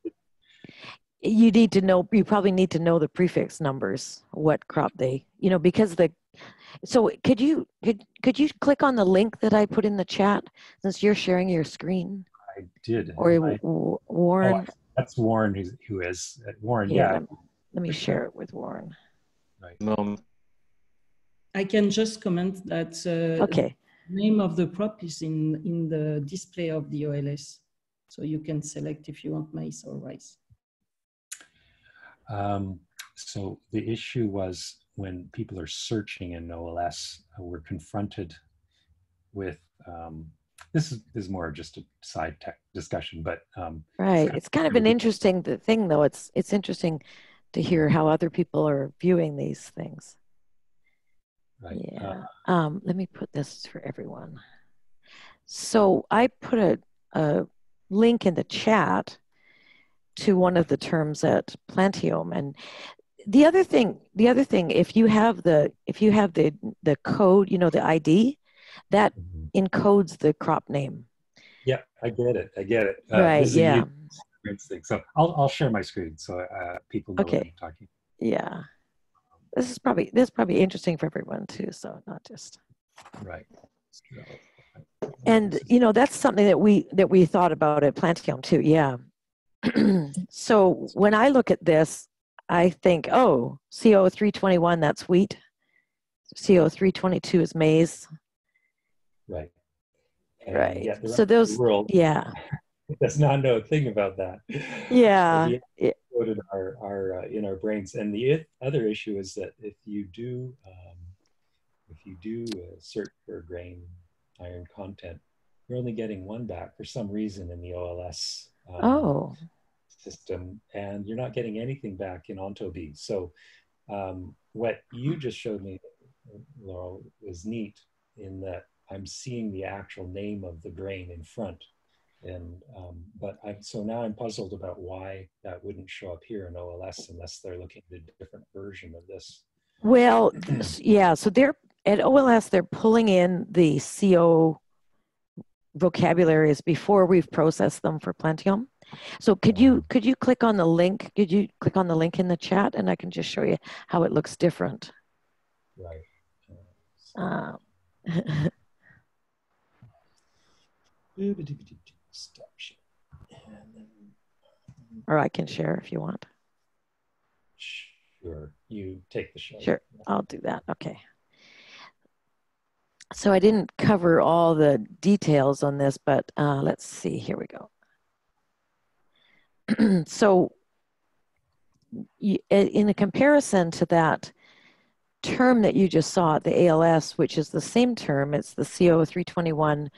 Speaker 4: you need to know you probably need to know the prefix numbers what crop they you know because the so could you could could you click on the link that i put in the chat since you're sharing your screen
Speaker 2: I did.
Speaker 4: or
Speaker 2: I-
Speaker 4: W- W- warren
Speaker 2: Oh, that's Warren, who's, who is uh, Warren.
Speaker 4: Yeah,
Speaker 2: Yeah,
Speaker 4: let, let me share it with warren
Speaker 1: Moment.
Speaker 15: I can just comment that uh,
Speaker 4: Okay.
Speaker 15: the name of the prop is in, in the display of the OLS. So you can select if you want maize or rice.
Speaker 2: Um, so the issue was when people are searching in OLS, uh, we're confronted with um, this is this is more just a side tech discussion, but um,
Speaker 4: right it's kind of an interesting thing though it's it's interesting to hear how other people are viewing these things
Speaker 2: right.
Speaker 4: Yeah.
Speaker 2: Uh,
Speaker 4: Um, let me put this for everyone. So I put a, a link in the chat to one of the terms at Planteome, and the other thing, the other thing, if you have the if you have the the code, you know, the ID, that encodes the crop name.
Speaker 2: yeah, I get it. I get it. Uh,
Speaker 4: Right,
Speaker 2: this is a
Speaker 4: yeah.
Speaker 2: thing. So I'll I'll share my screen so uh, people know what
Speaker 4: Okay.
Speaker 2: I'm talking.
Speaker 4: Yeah. This is probably this is probably interesting for everyone too. So not just.
Speaker 2: Right.
Speaker 4: And you know that's something that we that we thought about at Planteome too. Yeah. <clears throat> so when I look at this, I think, oh, CO three twenty one, that's wheat. CO three twenty two is maize.
Speaker 2: Right. And
Speaker 4: Right.
Speaker 2: yet the
Speaker 4: So
Speaker 2: rest of the
Speaker 4: those,
Speaker 2: world
Speaker 4: yeah, <laughs>
Speaker 2: does not know a thing about that.
Speaker 4: Yeah,
Speaker 2: So the
Speaker 4: it-
Speaker 2: code in our, our uh, in our brains. And the other issue is that if you do um, if you do uh, search for grain iron content, you're only getting one back for some reason in the OLS um,
Speaker 4: Oh.
Speaker 2: system, and you're not getting anything back in Ontobee. So um, what you just showed me, Laurel, was neat in that I'm seeing the actual name of the grain in front. And um, but I'm so now I'm puzzled about why that wouldn't show up here in OLS unless they're looking at a different version of this.
Speaker 4: Well, <clears throat> yeah. So they're at OLS. They're pulling in the CO vocabularies before we've processed them for Planteome. So could you could you click on the link? Could you click on the link in the chat, and I can just show you how it looks different.
Speaker 2: Right.
Speaker 4: Uh, <laughs> <laughs>
Speaker 2: Stop share. And then,
Speaker 4: or I can share if you want.
Speaker 2: sure. you take the show.
Speaker 4: Sure, I'll do that. Okay. So I didn't cover all the details on this, but uh, let's see. Here we go. <clears throat> so in a comparison to that term that you just saw, the OLS, which is the same term, it's the CO321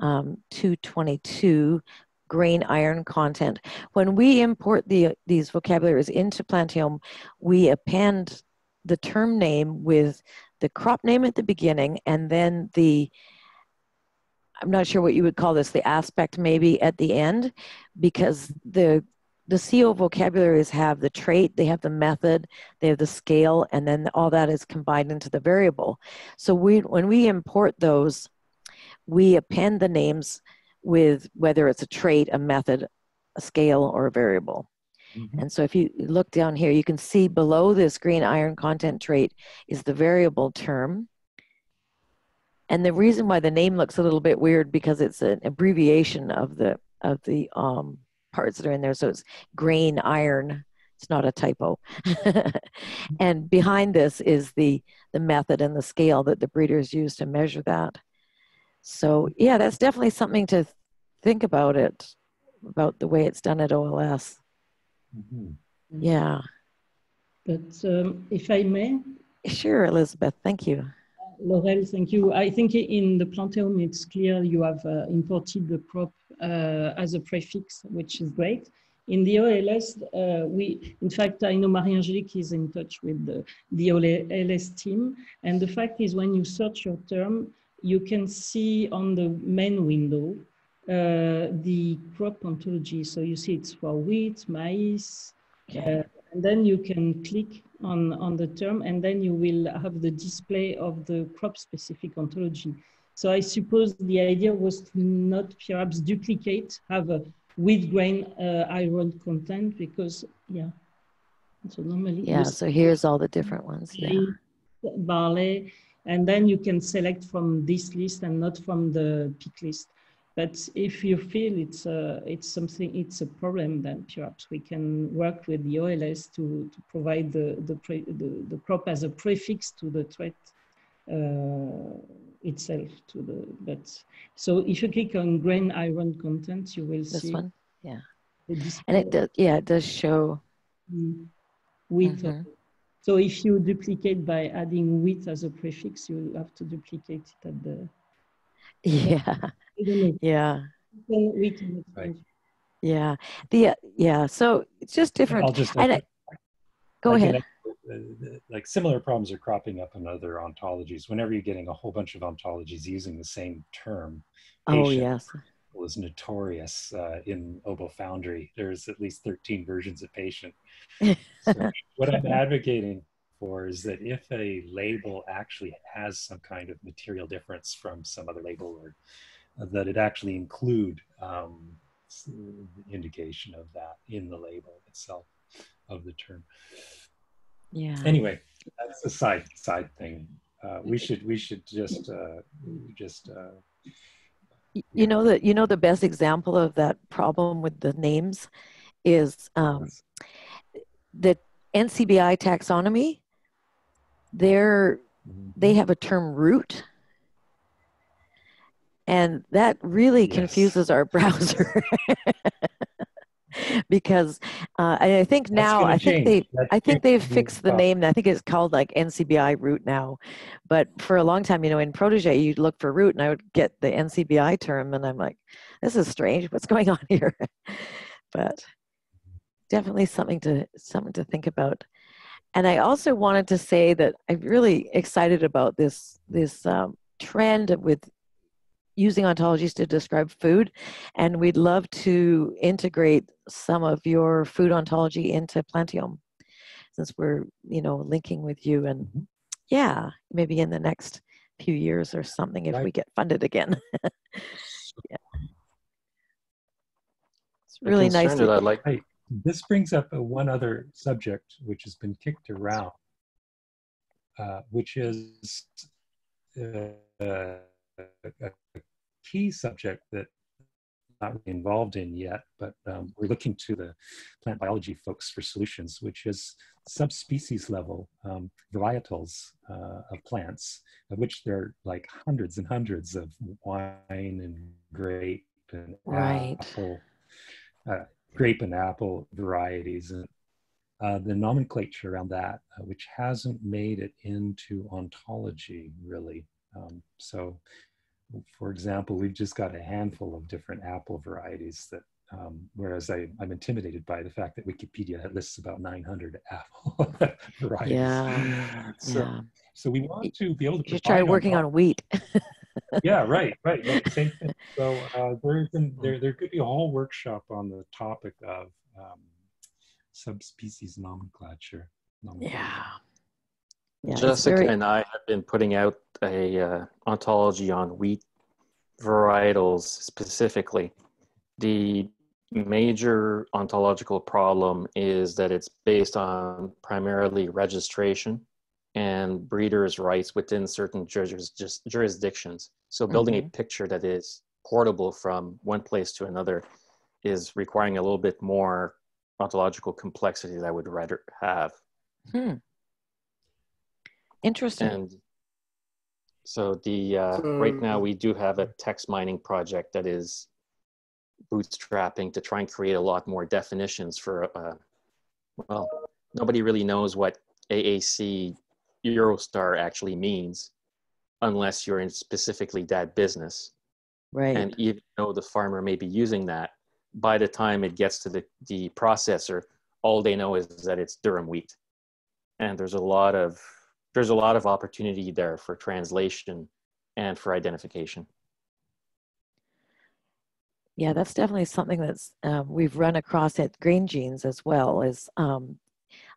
Speaker 4: um, 222 grain iron content. When we import the, these vocabularies into Planteome, we append the term name with the crop name at the beginning and then the I'm not sure what you would call this, the aspect maybe at the end, because the the CO vocabularies have the trait, they have the method, they have the scale, and then all that is combined into the variable. So we, when we import those, we append the names with whether it's a trait, a method, a scale, or a variable. Mm-hmm. And so if you look down here, you can see below this grain iron content trait is the variable term. And the reason why the name looks a little bit weird because it's an abbreviation of the of the um, parts that are in there. So it's grain iron. It's not a typo. <laughs> and behind this is the, the method and the scale that the breeders use to measure that. So yeah, that's definitely something to think about it, about the way it's done at OLS. Mm-hmm. Yeah.
Speaker 15: But um, if I may?
Speaker 4: Sure, Elizabeth, thank you.
Speaker 15: Laurel, thank you. I think in the Planteome, it's clear you have uh, imported the crop uh, as a prefix, which is great. In the OLS, uh, we, in fact, I know Marie-Angélique is in touch with the, the OLS team. And the fact is when you search your term, you can see on the main window uh, the crop ontology. So you see it's for wheat, maize, uh, and then you can click on, on the term and then you will have the display of the crop specific ontology. So I suppose the idea was to not perhaps duplicate, have a wheat grain uh, iron content because, yeah.
Speaker 4: So normally. Yeah, so here's all the different ones. Yeah.
Speaker 15: Barley, and then you can select from this list and not from the pick list. But if you feel it's a, it's something, it's a problem, then perhaps we can work with the OLS to, to provide the, the, pre, the, the crop as a prefix to the threat uh, itself. To the but so if you click on grain iron content, you will
Speaker 4: this
Speaker 15: see
Speaker 4: this one, yeah, and it does, yeah, it does show
Speaker 15: mm. wheat. Mm -hmm. So if you duplicate by adding wheat as a prefix, you have to duplicate it at the <laughs>
Speaker 4: yeah yeah.
Speaker 15: We can,
Speaker 4: right. Yeah. The yeah. So it's just different.
Speaker 2: I'll just
Speaker 4: and I, go ahead.
Speaker 2: Uh, like similar problems are cropping up in other ontologies. Whenever you're getting a whole bunch of ontologies using the same term.
Speaker 4: Oh yes.
Speaker 2: Was notorious uh, in OBO Foundry. There's at least 13 versions of patient. So <laughs> what I'm advocating for is that if a label actually has some kind of material difference from some other label or that it actually include um, indication of that in the label itself of the term.
Speaker 4: Yeah.
Speaker 2: Anyway, that's a side side thing. Uh, we should we should just uh, just.
Speaker 4: You know that you know the best example of that problem with the names is um, the NCBI taxonomy. They're they mm-hmm. have a term root and that really yes. confuses our <laughs> browser. Because uh, I think now I think they I think they've fixed the name. I think it's called like NCBI root now, but for a long time, you know, in Protege, you'd look for root, and I would get the NCBI term, and I'm like, this is strange. What's going on <laughs> here? but definitely something to something to think about. And I also wanted to say that I'm really excited about this this um, trend with using ontologies to describe food. And we'd love to integrate some of your food ontology into Planteome since we're, you know, linking with you. And mm-hmm. yeah, maybe in the next few years or something if right. we get funded again. <laughs> yeah. It's really nice.
Speaker 2: That I'd like. Hey, this brings up a, one other subject which has been kicked around, uh, which is uh, a key subject that not really involved in yet, but um, we're looking to the plant biology folks for solutions, which is subspecies level um, varietals uh, of plants, of which there are like hundreds and hundreds of wine and grape and right. apple, uh, grape and apple varieties. And uh, the nomenclature around that, uh, which hasn't made it into ontology really. Um, so for example, we've just got a handful of different apple varieties that, um, whereas I, am intimidated by the fact that Wikipedia lists about 900 apple <laughs> varieties.
Speaker 8: Yeah.
Speaker 2: So,
Speaker 8: yeah.
Speaker 2: so we want to be able to.
Speaker 8: Just try working on, on wheat. <laughs>
Speaker 2: yeah, right, right. same thing. So uh, there, there, there could be a whole workshop on the topic of um, subspecies nomenclature.
Speaker 8: nomenclature. Yeah.
Speaker 1: Yeah, Jessica very... and I have been putting out a uh, ontology on wheat varietals specifically. The major ontological problem is that it's based on primarily registration and breeders' rights within certain juris, jurisdictions. So building mm-hmm. a picture that is portable from one place to another is requiring a little bit more ontological complexity that I would rather have.
Speaker 8: Hmm. Interesting.
Speaker 1: And so the uh, so, right now we do have a text mining project that is bootstrapping to try and create a lot more definitions for. Uh, well, nobody really knows what AAC Eurostar actually means, unless you're in specifically that business.
Speaker 8: Right.
Speaker 1: And even though the farmer may be using that, by the time it gets to the, the processor, all they know is that it's durum wheat. And there's a lot of there's a lot of opportunity there for translation and for identification.
Speaker 8: Yeah, that's definitely something that's um, we've run across at GrainGenes as well. Is um,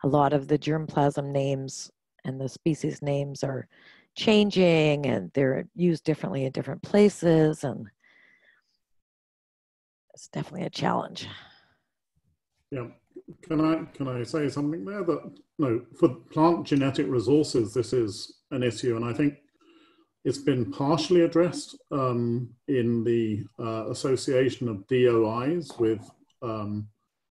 Speaker 8: a lot of the germplasm names and the species names are changing, and they're used differently in different places, and it's definitely a challenge.
Speaker 16: Yeah, can I can I say something there that no for plant genetic resources this is an issue and I think it's been partially addressed um, in the uh, association of DOIs with um,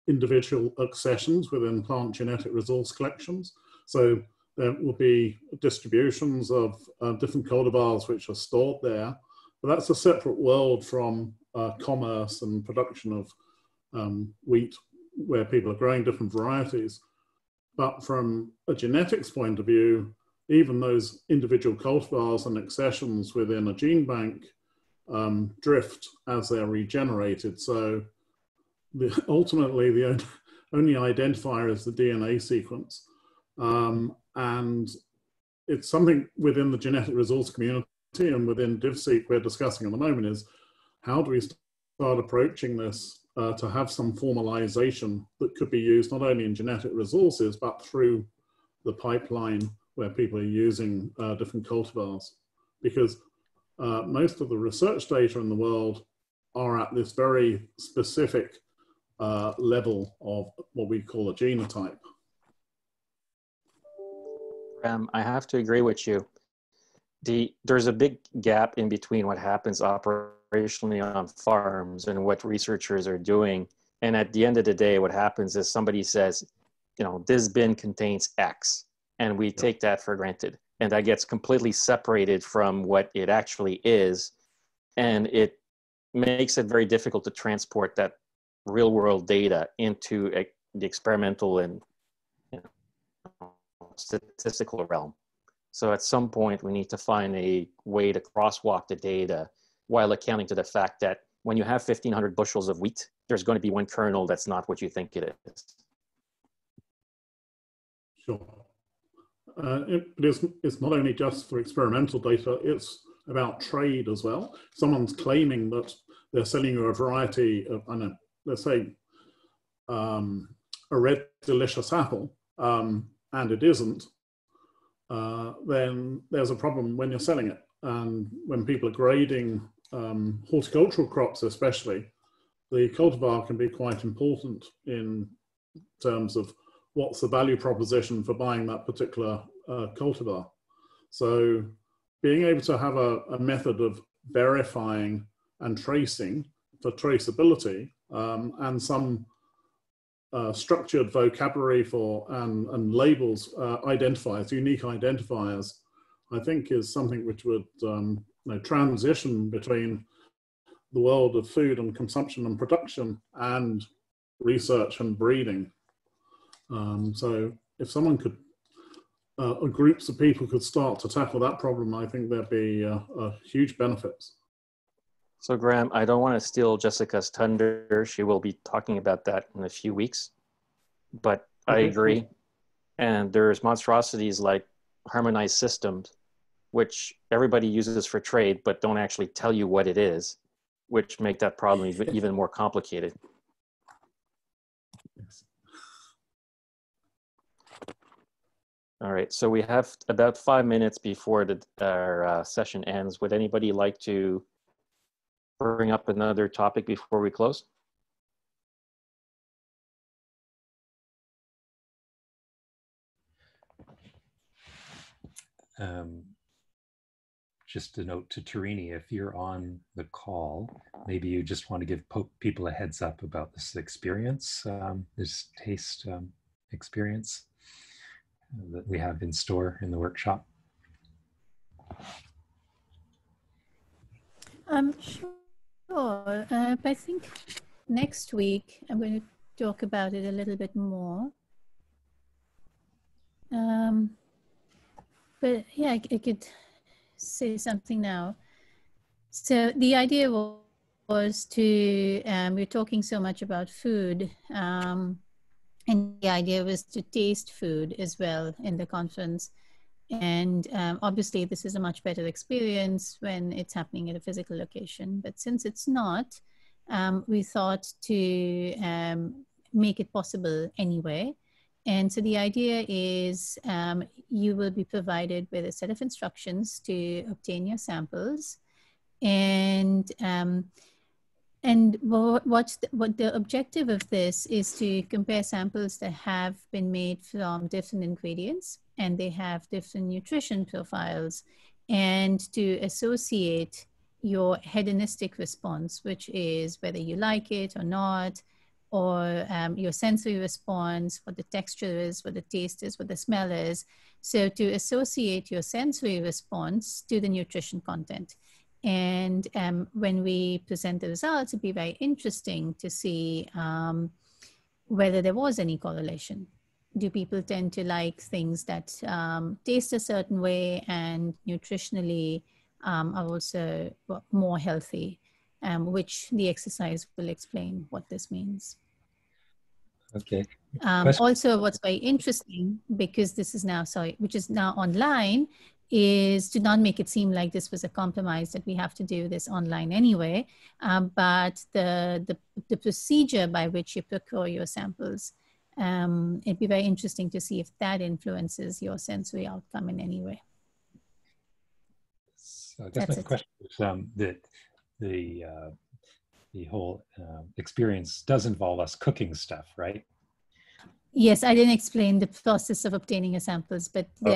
Speaker 16: individual accessions within plant genetic resource collections. So there will be distributions of uh, different cultivars which are stored there, but that's a separate world from uh, commerce and production of um, wheat where people are growing different varieties. But from a genetics point of view, even those individual cultivars and accessions within a gene bank um, drift as they're regenerated. So the, <laughs> ultimately, the only, only identifier is the DNA sequence. Um, and it's something within the genetic resource community and within DivSeek we're discussing at the moment is how do we start approaching this uh, to have some formalization that could be used not only in genetic resources, but through the pipeline where people are using uh, different cultivars. Because uh, most of the research data in the world are at this very specific uh, level of what we call a genotype.
Speaker 1: Um, I have to agree with you. The, there's a big gap in between what happens operationally operationally on farms and what researchers are doing. And at the end of the day, what happens is somebody says, you know, this bin contains X, and we take that for granted. And that gets completely separated from what it actually is. And it makes it very difficult to transport that real world data into a, the experimental and you know, statistical realm. So at some point, we need to find a way to crosswalk the data while accounting to the fact that when you have 1500 bushels of wheat, there's going to be one kernel that's not what you think it is.
Speaker 16: Sure. Uh, it, is, it's not only just for experimental data, it's about trade as well. Someone's claiming that they're selling you a variety of, I know, let's say um, a red delicious apple, um, and it isn't, uh, then there's a problem when you're selling it. And when people are grading um, horticultural crops especially, the cultivar can be quite important in terms of what's the value proposition for buying that particular uh, cultivar. So being able to have a, a, method of verifying and tracing for traceability um, and some uh, structured vocabulary for and, and labels, uh, identifiers, unique identifiers, I think is something which would um, you know, transition between the world of food and consumption and production and research and breeding. Um, so if someone could, uh, groups of people could start to tackle that problem, I think there'd be uh, a huge benefits.
Speaker 1: So Graham, I don't want to steal Jessica's thunder. She will be talking about that in a few weeks, but I agree. And there's monstrosities like harmonized systems, which everybody uses for trade, but don't actually tell you what it is, which make that problem even, <laughs> even more complicated. All right, so we have about five minutes before the, our uh, session ends. Would anybody like to bring up another topic before we close?
Speaker 2: Um, just a note to Tarini, if you're on the call, maybe you just want to give people a heads up about this experience, um, this taste um, experience that we have in store in the workshop.
Speaker 7: Um, sure. Sure. Uh, I think next week I'm going to talk about it a little bit more. Um, but yeah, I, I, could say something now. So the idea was to, um, we're talking so much about food, um, and the idea was to taste food as well in the conference. And um, obviously, this is a much better experience when it's happening at a physical location. But since it's not, um, we thought to um, make it possible anyway. And so the idea is um, you will be provided with a set of instructions to obtain your samples. And um, and what's the, what the objective of this is to compare samples that have been made from different ingredients and they have different nutrition profiles and to associate your hedonistic response, which is whether you like it or not, or um, your sensory response, what the texture is, what the taste is, what the smell is. So to associate your sensory response to the nutrition content. And um, when we present the results, it'd be very interesting to see um, whether there was any correlation do people tend to like things that um, taste a certain way and nutritionally um, are also more healthy, um, which the exercise will explain what this means.
Speaker 2: Okay.
Speaker 7: Um, also, what's very interesting, because this is now, sorry, which is now online, is to not make it seem like this was a compromise that we have to do this online anyway, um, but the, the, the procedure by which you procure your samples um, it'd be very interesting to see if that influences your sensory outcome in any way.
Speaker 2: So I guess That's my it. question is um, that the uh, the whole uh, experience does involve us cooking stuff, right?
Speaker 7: Yes, I didn't explain the process of obtaining your samples, but
Speaker 2: oh,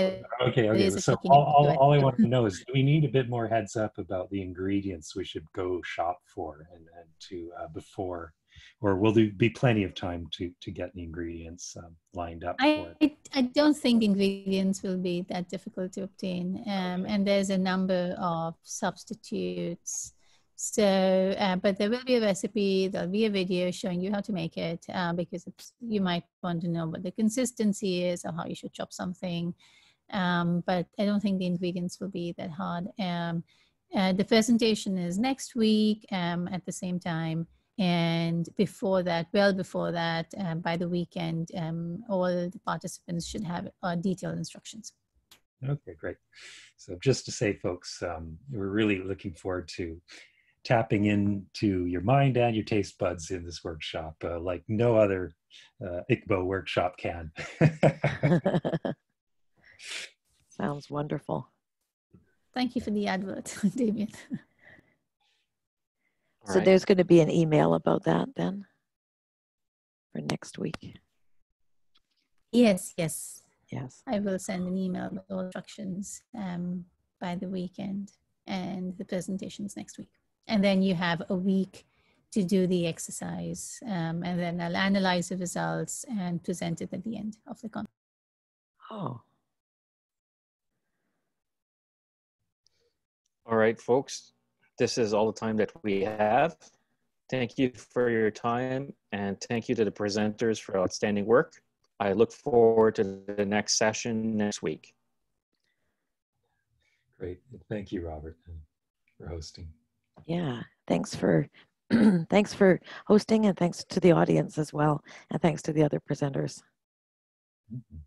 Speaker 2: okay, okay. So all, all, all, I want to know is, do we need a bit more heads up about the ingredients we should go shop for and, and to uh, before or will there be plenty of time to to get the ingredients um, lined up
Speaker 7: I, I don't think ingredients will be that difficult to obtain um, and there's a number of substitutes so uh, but there will be a recipe there'll be a video showing you how to make it uh, because you might want to know what the consistency is or how you should chop something um, but i don't think the ingredients will be that hard um, uh, the presentation is next week um, at the same time and before that, well before that, um, by the weekend, um, all the participants should have uh, detailed instructions.
Speaker 2: Okay, great. So just to say, folks, um, we're really looking forward to tapping into your mind and your taste buds in this workshop uh, like no other uh, ICBO workshop can. <laughs>
Speaker 8: Sounds wonderful.
Speaker 7: Thank you for the advert, <laughs> Damion
Speaker 8: so right. there's going to be an email about that then for next week.
Speaker 7: Yes, yes.
Speaker 8: Yes.
Speaker 7: I will send an email with all instructions um, by the weekend and the presentations next week. And then you have a week to do the exercise. Um, and then I'll analyze the results and present it at the end of the conference.
Speaker 4: Oh.
Speaker 1: All right, folks, this is all the time that we have. Thank you for your time and thank you to the presenters for outstanding work. I look forward to the next session next week.
Speaker 2: Great. Thank you, Robert, for hosting.
Speaker 4: Yeah, thanks for <clears throat> thanks for hosting and thanks to the audience as well. And thanks to the other presenters.
Speaker 2: Mm -hmm.